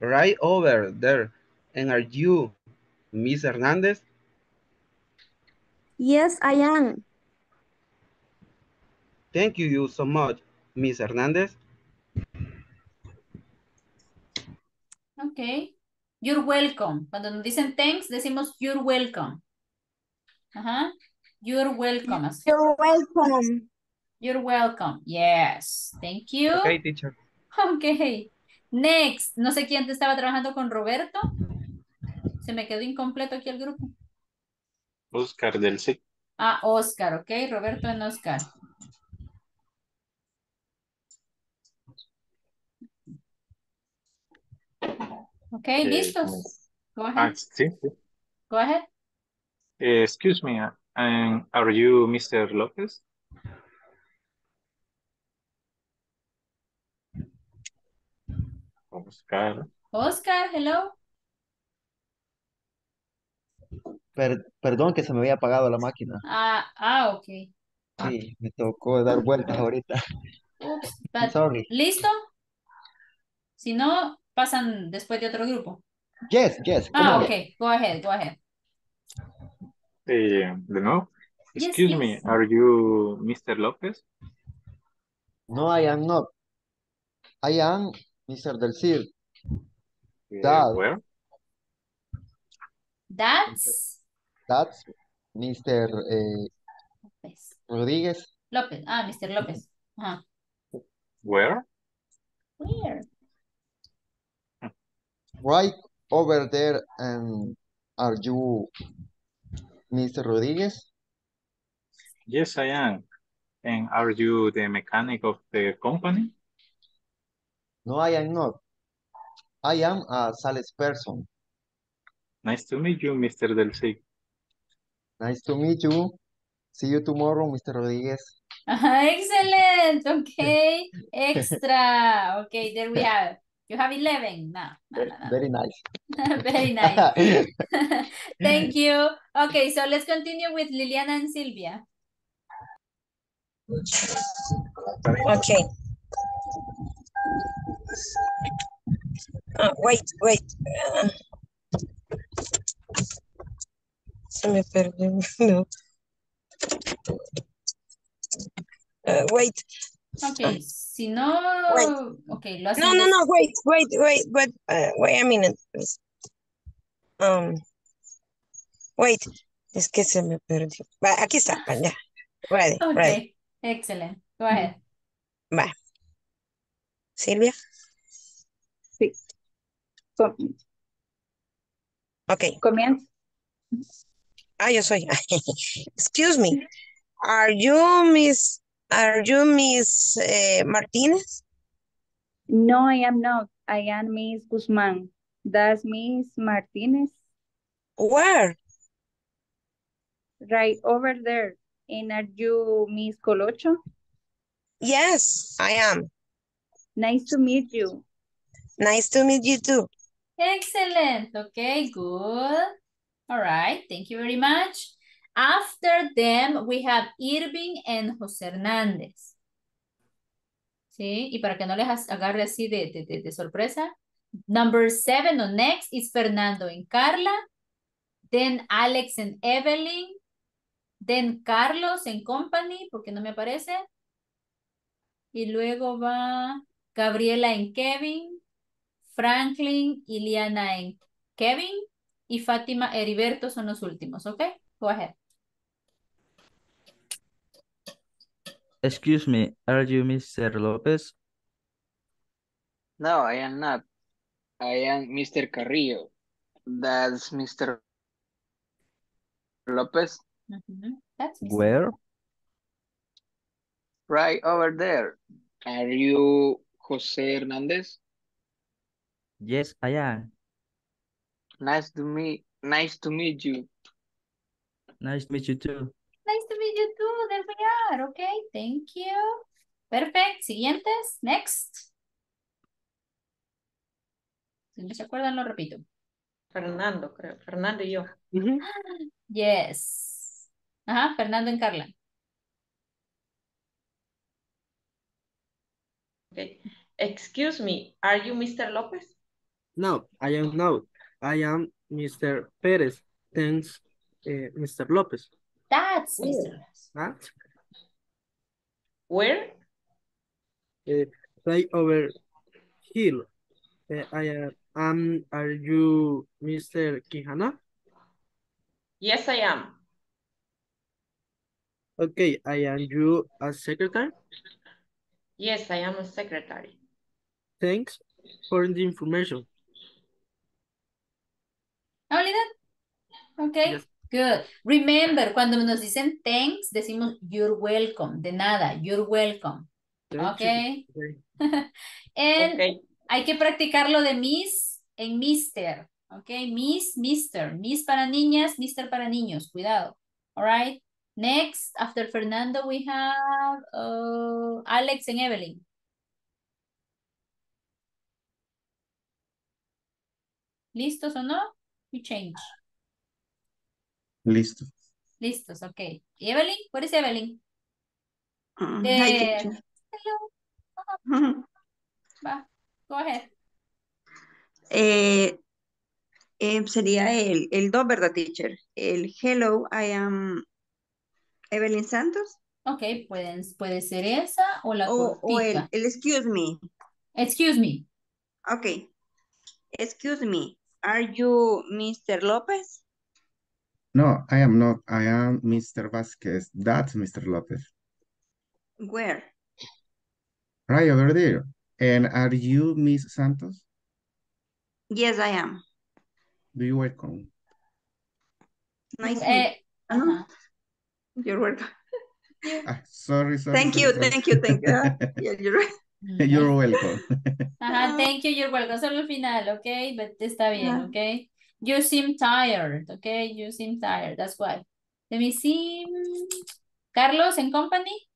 Right over there. And are you Miss Hernandez? Yes, I am. Thank you, you so much, Miss Hernandez. Ok. You're welcome. Cuando nos dicen thanks, decimos you're welcome. Ajá. You're welcome. You're welcome. You're welcome. Yes. Thank you. Okay, teacher. Ok. Next. No sé quién te estaba trabajando con Roberto. Se me quedó incompleto aquí el grupo. Oscar del SIC. Ah, Oscar, ok. Roberto en Oscar. Ok, Eh, listos. Go Ah, ahead. sí, sí. Go ahead. Eh, excuse me, and are you Mr. Lopez? Oscar. Oscar, hello. Per- perdón que se me había apagado la máquina. Ah, ah, ok. Sí, me tocó dar vueltas ahorita. Oops, I'm but- sorry. ¿Listo? Si no, pasan después de otro grupo. Yes, yes. Ah, on. ok. Go ahead, go ahead. Eh, de nuevo. Yes, Excuse me, please. are you Mr. Lopez? No, I am not. I am Mr. Del Cid. Eh, Dad. where? That's That's Mr. eh, López. Rodríguez. López. Ah, Mr. López. Ajá. Where? Where? Right over there. And are you Mr. Rodríguez? Yes, I am. And are you the mechanic of the company? No, I am not. I am a salesperson. Nice to meet you, Mr. Del SIC. Nice to meet you. See you tomorrow, Mr. Rodríguez. Ajá, excellent. Okay. Extra. Okay, there we have. It. You have 11. No, no, no, no. Very nice. Very nice. Thank you. Okay, so let's continue with Liliana and Silvia. Okay. Ah, wait, wait. Ah. se me perdió. No. Ah, wait. Okay, si no, okay, lo hacen No, no, no, wait, wait, wait, wait, uh, wait a minute. Um, wait, es que se me perdió. Va, aquí está, va, ya. Ready, ready. Okay, excellent. Go ahead. Va. Silvia. Sí. Com- Okay. Comienza. Ah, yo soy. Excuse me. Are you Miss, are you Miss eh, Martinez? No, I am not. I am Miss Guzman. That's Miss Martinez. Where? Right over there. And are you Miss Colocho? Yes, I am. Nice to meet you. Nice to meet you too. Excellent. Okay, good. All right, thank you very much. After them, we have Irving and José Hernández. ¿Sí? Y para que no les agarre así de, de, de- sorpresa. Number seven or next is Fernando and Carla. Then Alex and Evelyn. Then Carlos and company, porque no me aparece. Y luego va Gabriela en Kevin, Franklin, Iliana en Kevin y Fátima Heriberto son los últimos, ¿ok? Go ahead. Excuse me, are you Mr. Lopez? No, I am not. I am Mr. Carrillo. That's Mr. Lopez. Mhm, That's Mr. Where? Right over there. Are you Jose Hernandez? Yes, I am. Nice to meet nice to meet you. Nice to meet you too. Nice to meet you too. There we are. Okay, thank you. Perfect. Siguientes. Next. Si no se acuerdan, lo repito. Fernando, creo. Fernando y yo. Yes. Ajá, Fernando en Carla. Okay. Excuse me, are you Mr. Lopez? No, I am not. I am Mr. Perez. Thanks, eh, Mr. Lopez. That's Mr. Huh? Where? Eh, right over here. Eh, I am. Um, are you Mr. Kihana? Yes, I am. Okay, I am you a secretary. Yes, I am a secretary. Thanks for the information. Only that? Okay, good. Remember, cuando nos dicen thanks, decimos you're welcome. De nada, you're welcome. You. Okay. And Okay. hay que practicarlo de miss en mister. Okay, miss, mister. Miss para niñas, mister para niños. Cuidado. All right. Next, after Fernando, we have uh, Alex and Evelyn. ¿Listos o no? We change. Listo. Listos, okay. Evelyn, what is Evelyn? Mm, There. hi, teacher. Hello. Va, go ahead. Eh, eh, sería el, el dos, ¿verdad, teacher? El hello, I am Evelyn Santos. Ok, pueden, puede ser esa o la O, o el, el excuse me. Excuse me. Ok. Excuse me. Are you Mr. Lopez? No, I am not. I am Mr. Vasquez. That's Mr. Lopez. Where? Right over there. And are you Miss Santos? Yes, I am. Do you welcome? Nice Eh. You're welcome. Ah, sorry, sorry. Thank sorry, you, sorry. thank you, thank you. Yeah, you're right. You're welcome. Ajá, thank you, you're welcome. Solo el final, ok, but está bien, ok. You seem tired, ok, you seem tired, that's why. Let me see. Carlos en company.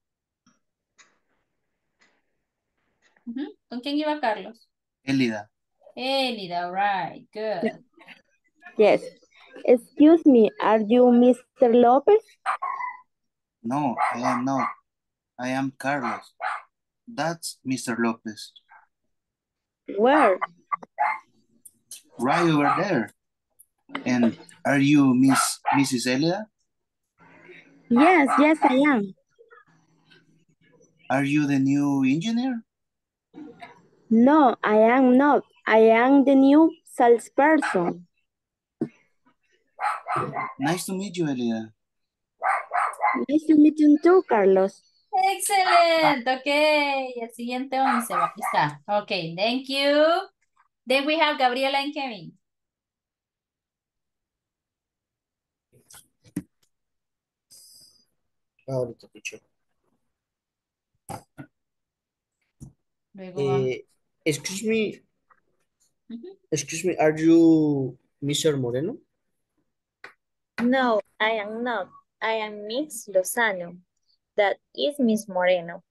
Ujú, ¿Con quién iba Carlos? Elida. Elida, all right, good. Yes. Excuse me, are you Mr. Lopez? No, I am not. I am Carlos. That's Mr. Lopez. Where? Right over there. And are you Miss Mrs. Elida? Yes, yes, I am. Are you the new engineer? No, I am not. I am the new salesperson. Nice to meet you, Elida. Nice to meet you too, Carlos. Excellent. ok. El siguiente 11, aquí está. Ok, thank you. Then we have Gabriela and Kevin. Ahorita, teacher. Luego vamos. Eh, excuse me, Ujú. excuse me, are you Mr. Moreno? No, I am not. I am Miss Lozano. That is Miss Moreno.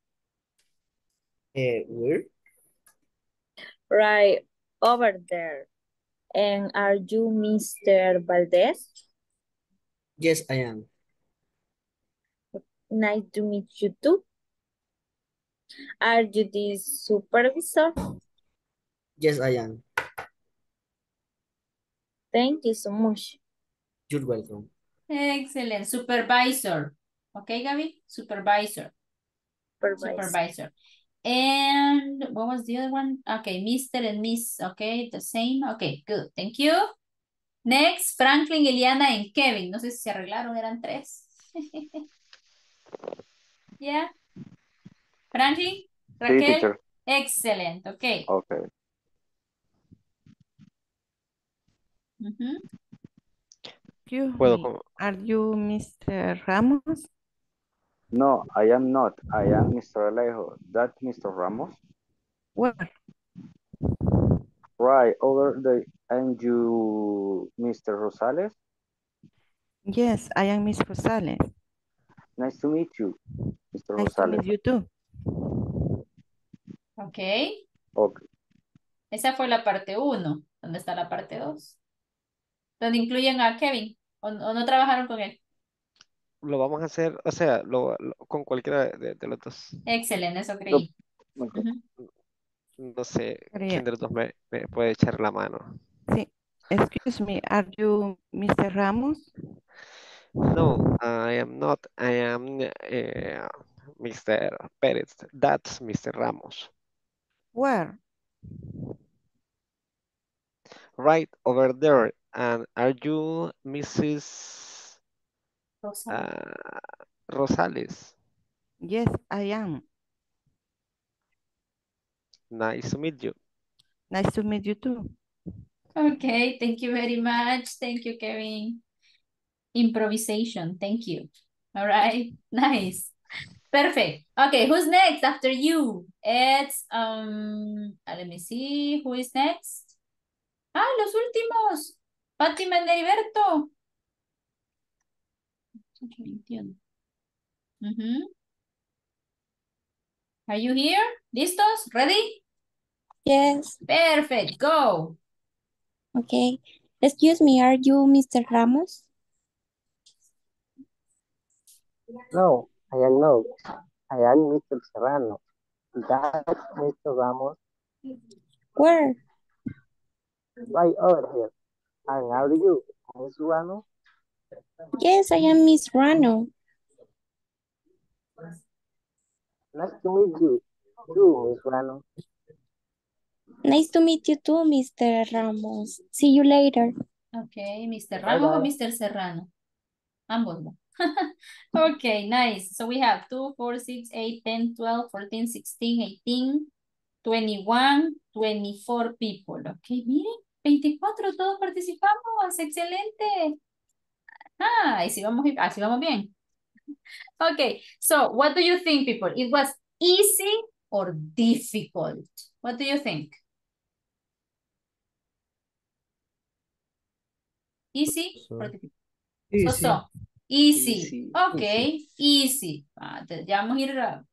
Eh, where? Right over there. And are you Mr. Valdez? Yes, I am. Nice to meet you too. Are you the supervisor? Yes, I am. Thank you so much. You're welcome. Excellent. Supervisor. Okay, Gabby? Supervisor. Supervisor. Supervisor. And what was the other one? Okay, Mr. and Miss. Okay, the same. Okay, good. Thank you. Next, Franklin, Eliana, and Kevin. No sé si se arreglaron, eran tres. yeah. Franklin, Raquel. teacher. Excellent. Okay. Okay. Ujú. Excuse Puedo me, Are you Mr. Ramos? No, I am not. I am Mr. Alejo. That Mr. Ramos? Where? Right over the and you Mr. Rosales? Yes, I am Miss Rosales. Nice to meet you, Mr. Nice to Rosales. meet you too. Ok. Okay. Esa fue la parte uno. ¿Dónde está la parte dos? Donde incluyen a Kevin. ¿O, o no trabajaron con él? Lo vamos a hacer, o sea, lo, lo- con cualquiera de, de los dos. Excelente, eso creí. Okay. No sé Quería- quién de los dos me, me puede echar la mano. Sí. Excuse me, are you Mr. Ramos? No, I am not. I am eh, Mr. Perez. That's Mr. Ramos. Where? Right over there. And are you Mrs. Rosa. uh, Rosales? Yes, I am. Nice to meet you. Nice to meet you too. Okay, thank you very much. Thank you, Kevin. Improvisation, thank you. All right, nice. Perfect. Okay, who's next after you? It's, um, uh, let me see, who is next? Ah, los últimos. Fátima Heriberto. Mhm. Are you here? ¿Listos? ¿Ready? Yes, Perfect, go. okay. Excuse me, are you Mr. Ramos? No, I am not. I am Mr. Serrano. That's Mr. Ramos Where? right over here. And are you, Miss Ramos? Yes, I am Miss Rano. Nice to meet you, too, Miss Rano. Nice to meet you too, Mr. Ramos. See you later. Okay, Mr. Bye Ramos o. Mr. Serrano? Ambos. ¿No? okay, nice. So we have 2, 4, 6, 8, 10, 12, 14, 16, 18, 21, 24 people. Okay, miren, 24, todos participamos. Excelente. Ah, así vamos, así vamos bien. Okay, so what do you think, people? It was easy or difficult? What do you think? Easy or difficult? So, Easy. so, easy. Easy, Okay, easy. Ah, te- ya vamos a ir ah,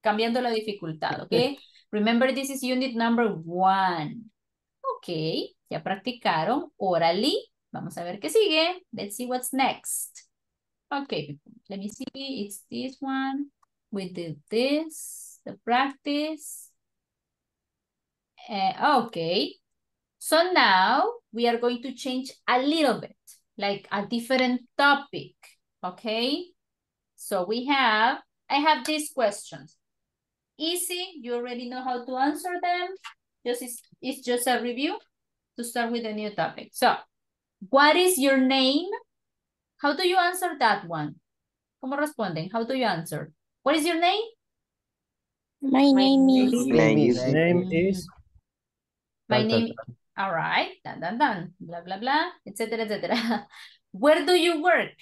cambiando la dificultad, okay? Remember, this is unit number one. Okay, ya practicaron orally. Vamos a ver qué sigue. Let's see what's next. Okay, let me see. It's this one. We did this, the practice. Uh, okay. So now we are going to change a little bit, like a different topic, okay? So we have, I have these questions. Easy, you already know how to answer them. Just it's, it's just a review to start with a new topic. So, what is your name? How do you answer that one? ¿Cómo responden? How do you answer? What is your name? My name is. Name is- Name is. My Tal, tal, name, all right, dun, dun, dun, blah, blah, blah, etc., etc. Where do you work?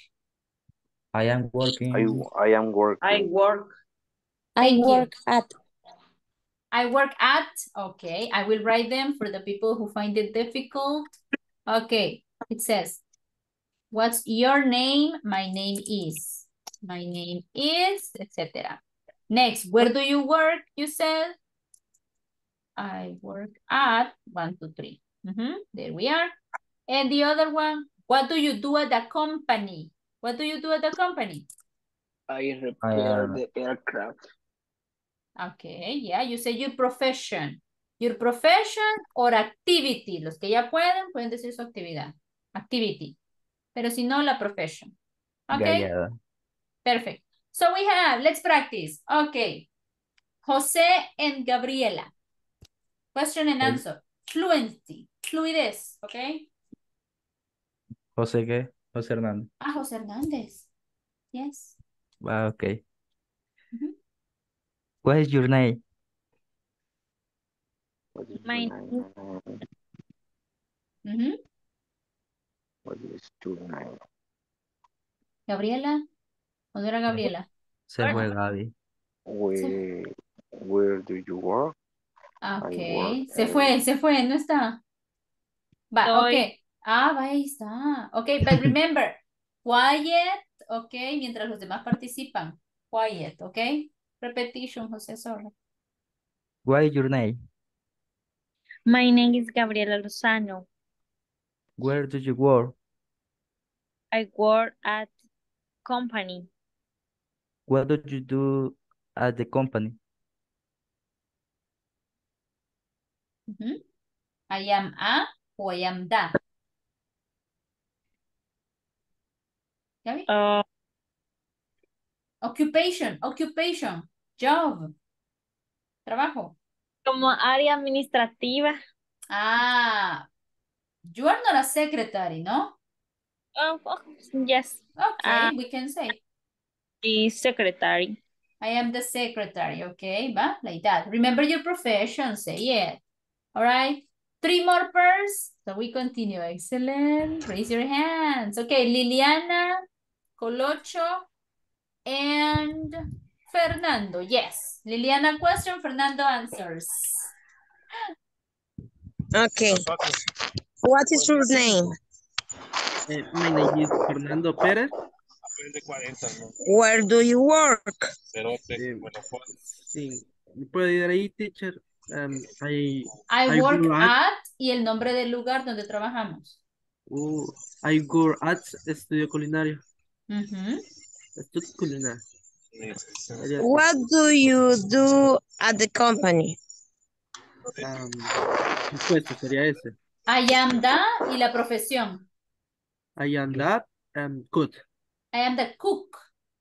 I am working. I, I am working. I work. I you. work at. I work at, okay, I will write them for the people who find it difficult. Okay, it says, what's your name? My name is. My name is, etc. Next, where do you work? You said. I work at one, two, three. Mhm, There we are. And the other one, what do you do at the company? What do you do at the company? I repair the aircraft. Okay, yeah, you say your profession. Your profession or activity. Los que ya pueden, pueden decir su actividad. Activity. Pero si no, la profession. Okay, perfect. So we have, let's practice. Okay. Jose and Gabriela. Question and answer. Fluency. Fluidez, okay? José, ¿qué? José Hernández. Ah, José Hernández. Yes. Ah, okay. Mhm. What is your name? What is My your name? What is your name? Gabriela. ¿O era Gabriela? Se fue Gaby. Where, where do you work? I Okay. work Se fue, se fue, no está. Va, Estoy. ok. Ah, ahí está. Ok, but remember, quiet, ok, mientras los demás participan. Quiet, ok. Repetition, José, sorry. What is your name? My name is Gabriela Lozano. Where do you work? I work at company. What do you do at the company? I am a o I am da. ¿Ya vi? Uh, Occupation, occupation, job, trabajo. como área administrativa. Ah, you are not a secretary, ¿no? Oh, oh, yes. Okay, Ah. we can say. The secretary. I am the secretary, okay, va, like that. Remember your profession, say it. All right, three more pairs, so we continue. Excellent, raise your hands. Okay, Liliana, Colocho, and Fernando, yes. Liliana question, Fernando answers. Okay. What is your name? Eh, my name is Fernando Pérez. Where do you work? Eh, sí, puede ir ahí, teacher. Um, I, I work at y el nombre del lugar donde trabajamos. oh, I go at estudio culinario. What do you do at the company? um, puesto sería ese. I am the y la profesión. I am that and cook. I am the cook.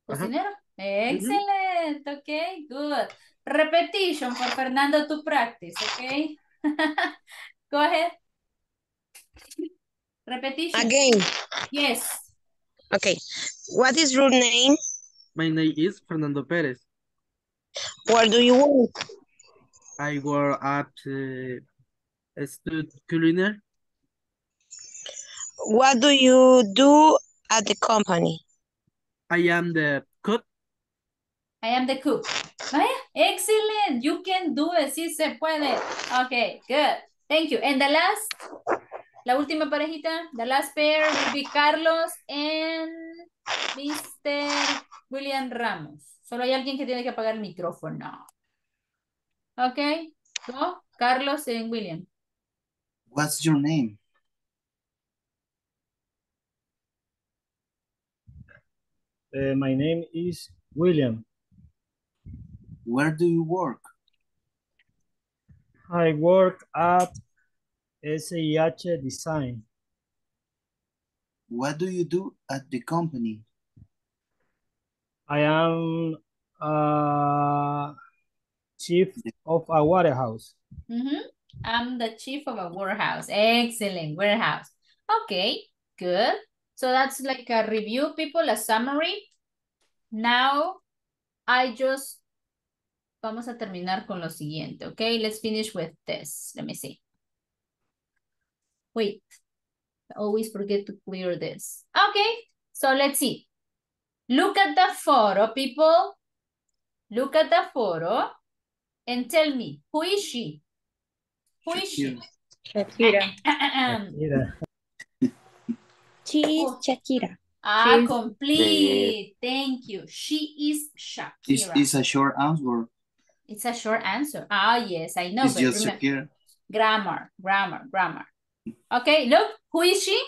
Cocinero. Excellent. Okay, good. Repetition for Fernando to practice, okay? Go ahead. Repetition. Again. Yes. Okay. What is your name? My name is Fernando Pérez. Where do you work? I work at uh, Stud Culinaire. What do you do at the company? I am the cook. I am the cook. Vaya, excellent. You can do it. Sí se puede. Okay, good. Thank you. And the last, la última parejita, the last pair will be Carlos and Mr. William Ramos. Solo hay alguien que tiene que apagar el micrófono. Okay, go. Carlos and William. What's your name? Uh, my name is William. Where do you work? I work at SIH Design. What do you do at the company? I am uh, chief of a warehouse. Mhm. I'm the chief of a warehouse. Excellent, warehouse. Okay, good. So that's like a review, people, a summary. Now, I just, vamos a terminar con lo siguiente, okay? Let's finish with this. Let me see. Wait, I always forget to clear this. Okay, so let's see. Look at the photo, people. Look at the photo and tell me, who is she? Who is she? Shakira. Mira, She is Shakira. Ah, She's- complete. Thank you. She is This Shakira. is a short answer. It's a short answer. Ah, yes, I know. It's but just remem- Shakira. grammar, grammar, grammar. Okay, look, who is she?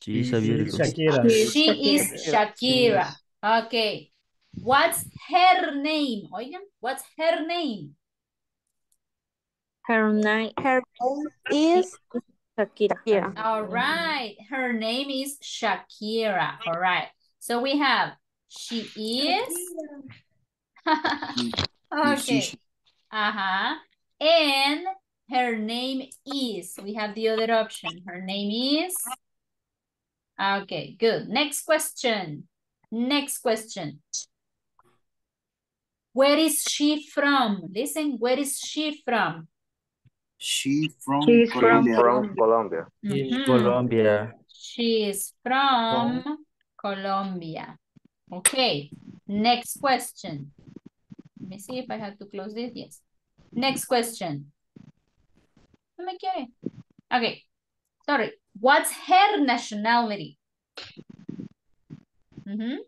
She is a beautiful. Shakira. She is Shakira. Okay. What's her name? Oigan, what's her name? Her name, her name is Shakira. All right. Her name is Shakira. All right. So we have she is. okay. Uh-huh. And her name is. We have the other option. Her name is. Okay, good. Next question. Next question. Where is she from? Listen, where is she from? She from She's Colombia. from Colombia. Mhm. Colombia. She is from Colombia. Okay, next question. Let me see if I have to close this. Yes. Next question. No me quiere. Okay, sorry. What's her nationality? Mhm.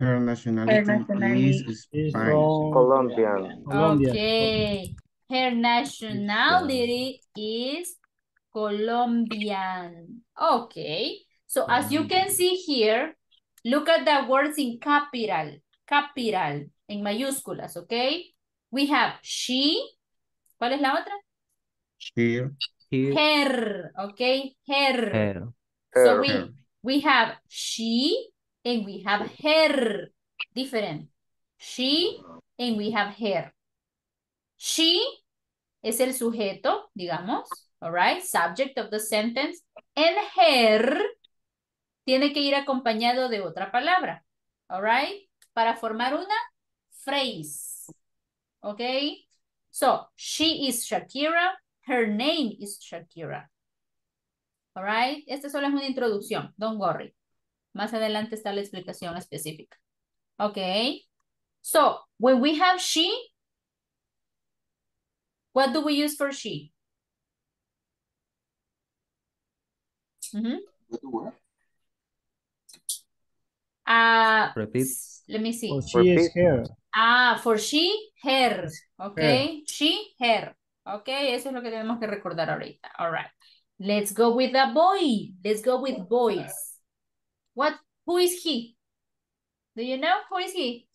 Her nationality, nationality is Spanish. from Colombian. Colombia. Okay. Her nationality is Colombian. Okay. So as you can see here, look at the words in capital. Capital. En mayúsculas, okay? We have she. ¿Cuál es la otra? Here, Here. Her. Okay? Her. Her. So Her. we, we have she and we have her. Different. She and we have her. She es el sujeto, digamos, all right, subject of the sentence, and her tiene que ir acompañado de otra palabra, all right, para formar una phrase, okay? So, she is Shakira, her name is Shakira, all right? Esta solo es una introducción, don't worry. Más adelante está la explicación específica, okay? So, when we have she, what do we use for she? Uh, Repeat. let me see. Oh, she is here. Ah, for she, her. Okay, she, her. Okay, eso es lo que tenemos que recordar ahorita. All right. Let's go with the boy. Let's go with boys. What, who is he? Do you know who is he?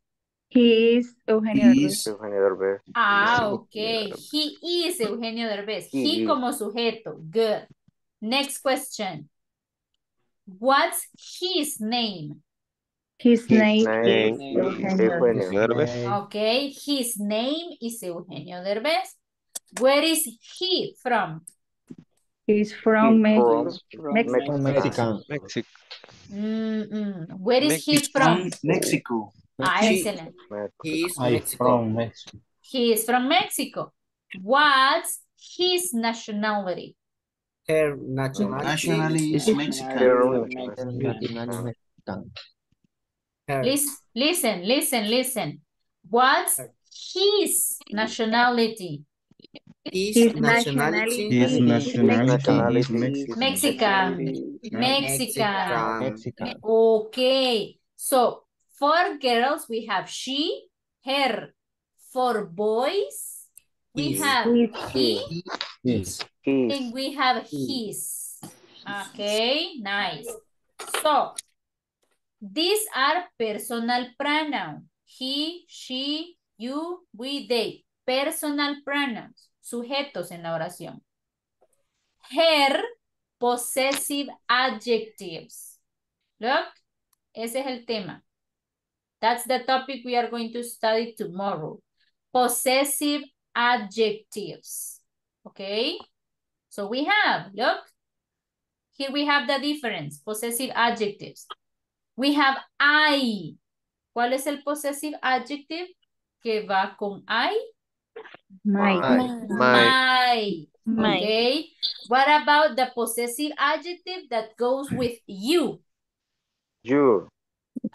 He is Eugenio He Derbez. is Eugenio Derbez. Ah, okay. He is Eugenio Derbez. He como sujeto. Good. Next question. What's his name? His His name name is Eugenio Derbez. Eugenio. Derbez. Okay, his name is Eugenio Derbez. Where is he from? He's from He's Mexico. Mexico. Mexican. Mexico. Mm-mm. Where is he from? Mexico. Ah, He- excellent. He is Mexico. from Mexico. He is from Mexico. What's his nationality? Her nationality. Nationally is Mexican. Her Nacional Listen, listen, listen, listen. What's his nationality? His His nationality. His nationality is Mexican. Mexican. Mexican. Mexican. Okay. So for girls, we have she, her. For boys, we His. have he, Yes. His. and we have his. Okay, nice. So these are personal pronouns. He, she, you, we, they. Personal pronouns. Sujetos en la oración. Her, possessive adjectives. Look, ese es el tema. That's the topic we are going to study tomorrow. Possessive adjectives. Okay? So we have, look, here we have the difference, possessive adjectives. We have I. ¿Cuál es el possessive adjective que va con I? My. My. My. My. Okay. What about the possessive adjective that goes with you? You.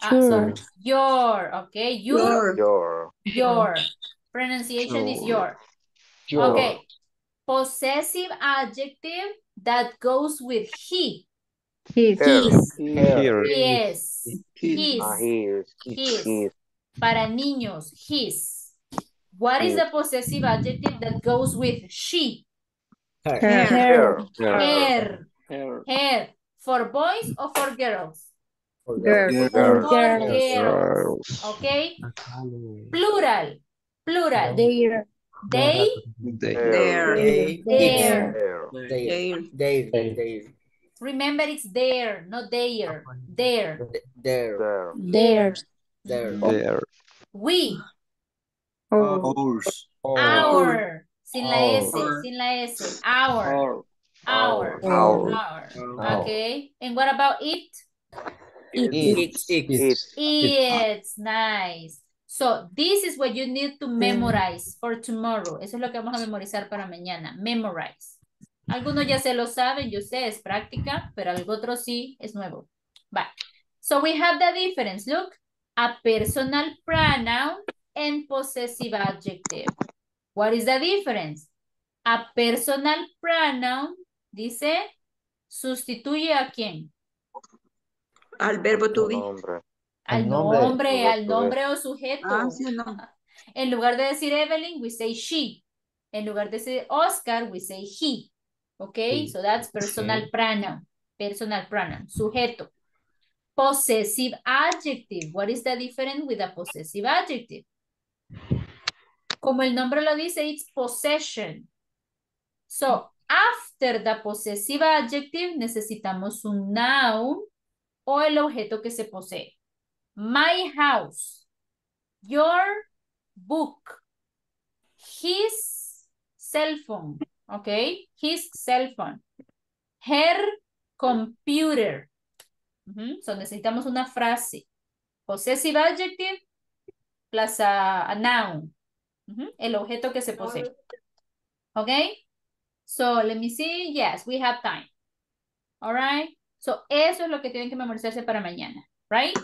Ah, sorry. Your. Okay. Your. Your. Your. Pronunciation is your. Your. Okay. Possessive adjective that goes with he. His. Her. Here. Yes. His. Ah, his. His. His. Para niños, his. What is the possessive adjective that goes with she? Her. Her. Her. Her. Her. Her. For boys or for girls? Girls. For Girls. girls. Okay. Plural. Plural. Their. They. There. They, There. they, they, they, Remember it's there, not there. There. there, Theirs. there. There. We. Oh. Ours. Our. Sin la S. Our. Sin la S. Our. Our. Our. Our. Our. Okay. And what about it? It, it, It. It's nice. So this is what you need to memorize for tomorrow. Eso es lo que vamos a memorizar para mañana. Memorize. Algunos ya se lo saben, yo sé, es práctica, pero algo otro sí es nuevo. Bye. So we have the difference. Look, a personal pronoun and possessive adjective. What is the difference? A personal pronoun, dice, sustituye a quién? Al verbo to be. Al nombre. nombre, al nombre o sujeto. Ah, sí, no. En lugar de decir Evelyn, we say she. En lugar de decir Oscar, we say he. Okay, so that's personal pronoun. Personal pronoun. Sujeto. Possessive adjective. What is the difference with a possessive adjective? Como el nombre lo dice, it's possession. So, after the possessive adjective, necesitamos un noun o el objeto que se posee. My house. Your book. His cell phone. Okay. His cell phone. Her computer. Ujú, So necesitamos una frase. Possessive adjective plus a, a noun. El objeto que se posee. Okay. So let me see. Yes, we have time. All right. So eso es lo que tienen que memorizarse para mañana. Right?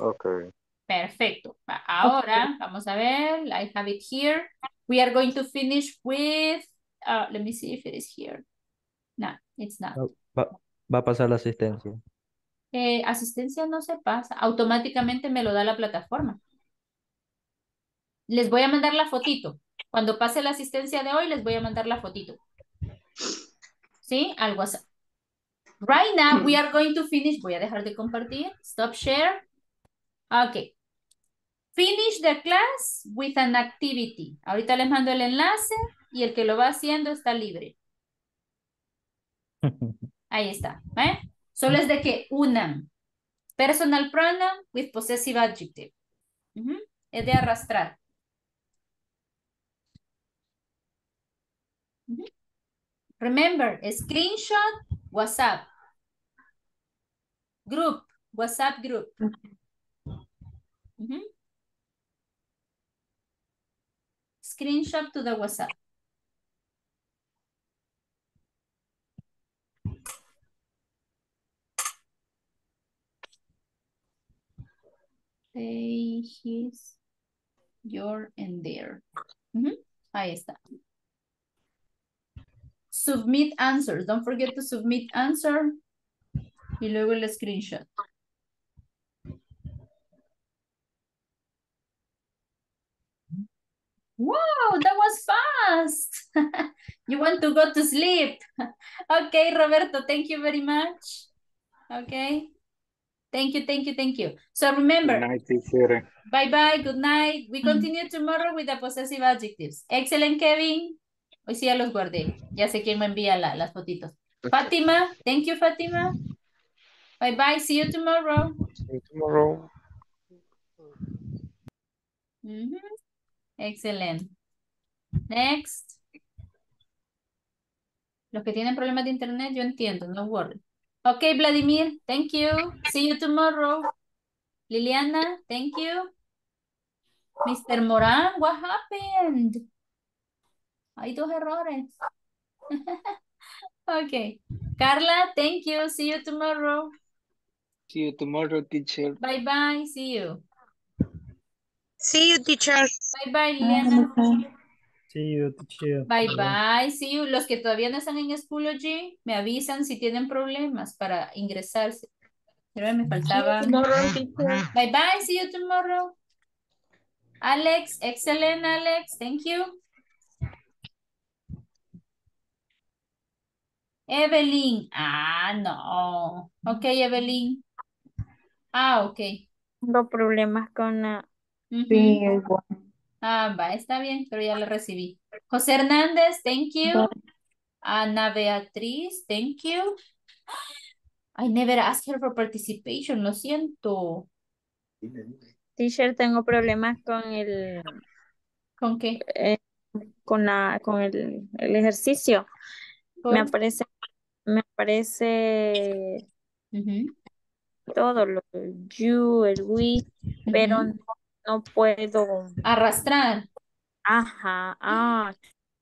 Okay. Perfecto. Ahora, vamos a ver. I have it here. We are going to finish with, uh, let me see if it is here. No, it's not. Va, va a pasar la asistencia. Eh, asistencia no se pasa. Automáticamente me lo da la plataforma. Les voy a mandar la fotito. Cuando pase la asistencia de hoy, les voy a mandar la fotito. ¿Sí? Al WhatsApp. Right now, we are going to finish. Voy a dejar de compartir. Stop share. Ok. Finish the class with an activity. Ahorita les mando el enlace y el que lo va haciendo está libre. Ahí está. ¿eh? Solo es de que unan personal pronoun with possessive adjective. Es de arrastrar. Ujú. Remember, screenshot, WhatsApp. Group, WhatsApp group. Ujú. Screenshot to the WhatsApp. Say his, your, and their. Ujú, Ahí está. Submit answers. Don't forget to submit answer. Y luego el screenshot. Wow, that was fast. you want to go to sleep. okay, Roberto, thank you very much. Okay. Thank you, thank you, thank you. So remember, Good. Bye-bye, good night. We continue tomorrow with the possessive adjectives. Excellent, Kevin. Hoy sí ya los guardé. Ya sé quién me envía la- las fotitos. Fátima, thank you, Fátima. Bye-bye, see you tomorrow. See you tomorrow. Ujú. Excelente. Next. Los que tienen problemas de internet, yo entiendo, no worry. Ok, Vladimir, thank you. See you tomorrow. Liliana, thank you. Mr. Moran, what happened? Hay dos errores. ok. Carla, thank you. See you tomorrow. See you tomorrow, teacher. Bye bye. See you. See you, teacher. Bye bye, Liliana. See you, teacher. Bye bye. See you. Los que todavía no están en Schoology, me avisan si tienen problemas para ingresarse. Pero me faltaba. Bye bye. See you tomorrow. Alex, excellent, Alex. Thank you. Evelyn. Ah, no. Ok, Evelyn. Ah, ok. Tengo problemas con la Ujú. P1. Ah, va, está bien, pero ya la recibí. José Hernández, thank you. Ana Beatriz, thank you. I never asked her for participation, lo siento. Teacher, tengo problemas con el, ¿Con qué? eh, con la, con el, el ejercicio. Me ¿Por? Me aparece Ujú, todo, lo, you, el we, pero no, no puedo. Arrastrar. Ajá, ah,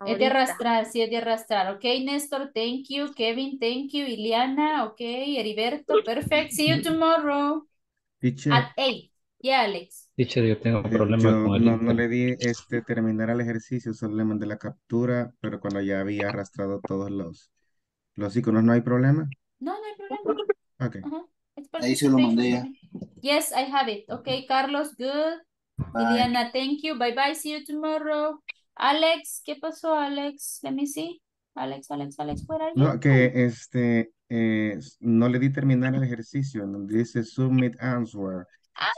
Es de arrastrar, sí, es de arrastrar. Ok, Néstor, thank you. Kevin, thank you. Iliana, ok. Heriberto, perfect. See you tomorrow Teacher, at 8. Yeah, Alex. Teacher, yo tengo eh, problemas yo con el no, le di este terminar el ejercicio, solo le mandé la captura, pero cuando ya había arrastrado todos los, los iconos, ¿no hay problema? No, no hay problema. Ok. Ajá. It's Ahí se lo mandé ya. Yes, I have it. Okay, Carlos, good. Bye. Liliana, thank you. Bye bye. See you tomorrow. Alex, ¿qué pasó, Alex? Let me see. Alex, Alex, Alex, where are you? No, que este, eh, no le di terminar el ejercicio, no dice submit answer,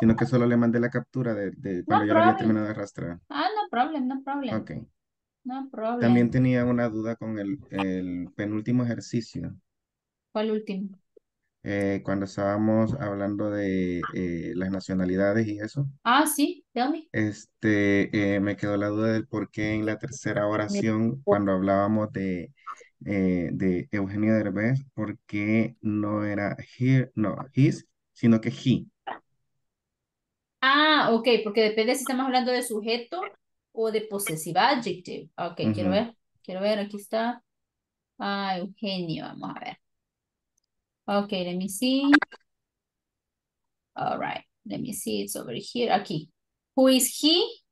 sino que solo le mandé la captura de, de cuando ya lo había terminado de arrastrar. Ah, no problem, no problem. Ok. No problem. También tenía una duda con el, el penúltimo ejercicio. ¿Cuál último? eh, cuando estábamos hablando de eh, las nacionalidades y eso, Ah, sí, tell me. este, eh, me quedó la duda del por qué en la tercera oración, cuando hablábamos de, de Eugenio Derbez, por qué no era here, no, his, sino que he. Ah, ok, porque depende si estamos hablando de sujeto o de possessive adjective. Ok, quiero ver, quiero ver, aquí está. Ah, Eugenio, vamos a ver. Ok, let me see. All right, let me see, it's over here, aquí. Who is he?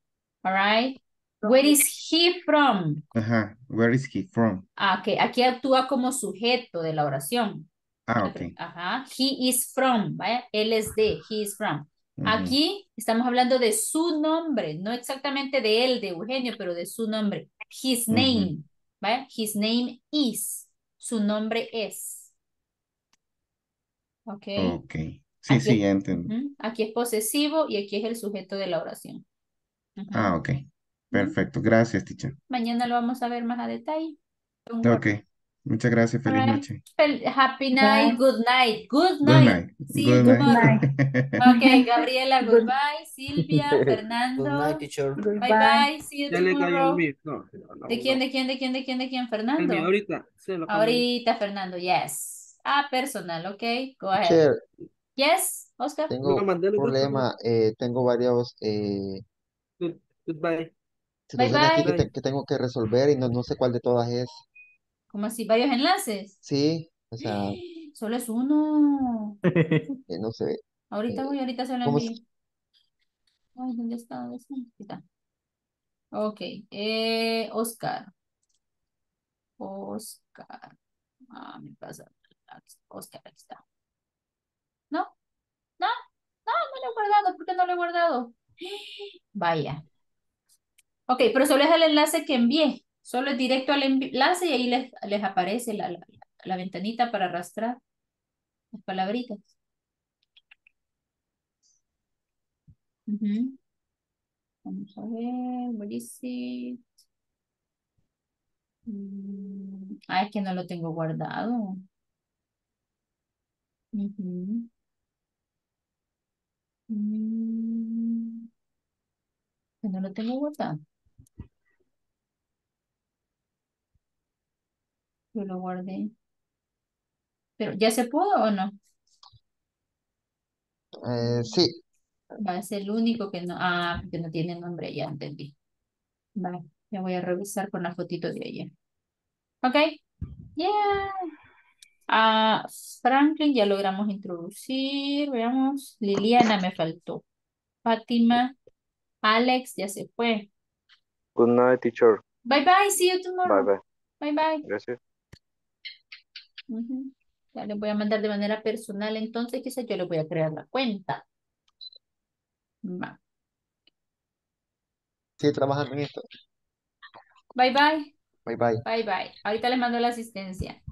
All right. Where is he from? Ajá, where is he from? Ah, ok, aquí actúa como sujeto de la oración. Ah, ok. Ajá, he is from, ¿vale? Él es de, he is from. Aquí estamos hablando de su nombre, no exactamente de él, de Eugenio, pero de su nombre. His name, ¿vale? His name is. Su nombre es. Ok. Ok. Sí, Aquí sí, ya entiendo. Aquí es posesivo y aquí es el sujeto de la oración. Ah, ok. Perfecto. Gracias, teacher. Mañana lo vamos a ver más a detalle. Worry. Ok. Muchas gracias. Feliz noche. Fel- Happy night, Bye. good night, good Good night. night. See you Good tomorrow. night. Okay, Gabriela, goodbye. Silvia, Fernando. Good night, teacher. Bye bye, see you tomorrow. No, no, no, ¿De quién, no. de quién, de quién, de quién, de quién? Fernando. mío ahorita. Se lo. Ahorita, Fernando, yes. Ah, personal, ok, go ahead. Yes, Oscar. tengo un dos problema, eh, tengo varios eh, Good- Goodbye. Bye aquí que, bye. te- que tengo que resolver y no, no sé cuál de todas es. ¿Cómo así? ¿Varios enlaces? Sí, o sea, Solo es uno. no sé. Ahorita eh, voy, ahorita se lo ¿cómo envío. Ay, ¿dónde está? ¿Dónde está? Aquí está. Ok, eh, Oscar. Oscar. Ah, me pasa. Oscar, aquí está. No, no, no, no lo he guardado. ¿Por qué no lo he guardado? Vaya. Ok, pero solo es el enlace que envié. Solo es directo al enlace y ahí les, les aparece la, la, la ventanita para arrastrar las palabritas. Ujú. Vamos a ver, where is it? Mm, Ah, es que no lo tengo guardado. Ujú. Mm, que no lo tengo guardado. Yo lo guardé. Pero, ¿ya se pudo o no? Eh, sí, Va a ser el único que no. Ah, porque no tiene nombre, ya entendí. Vale, ya voy a revisar con la fotito de ayer. Ok, yeah. Ah, Franklin ya logramos introducir. Veamos. Liliana me faltó. Fátima. Alex ya se fue. Good night, teacher. Bye bye, see you Bye tomorrow. bye. Bye bye. Gracias. Ya les voy a mandar de manera personal, entonces quizás yo les voy a crear la cuenta. Va. sigue trabajando en esto. Bye bye. Bye bye. Bye bye. Ahorita les mando la asistencia.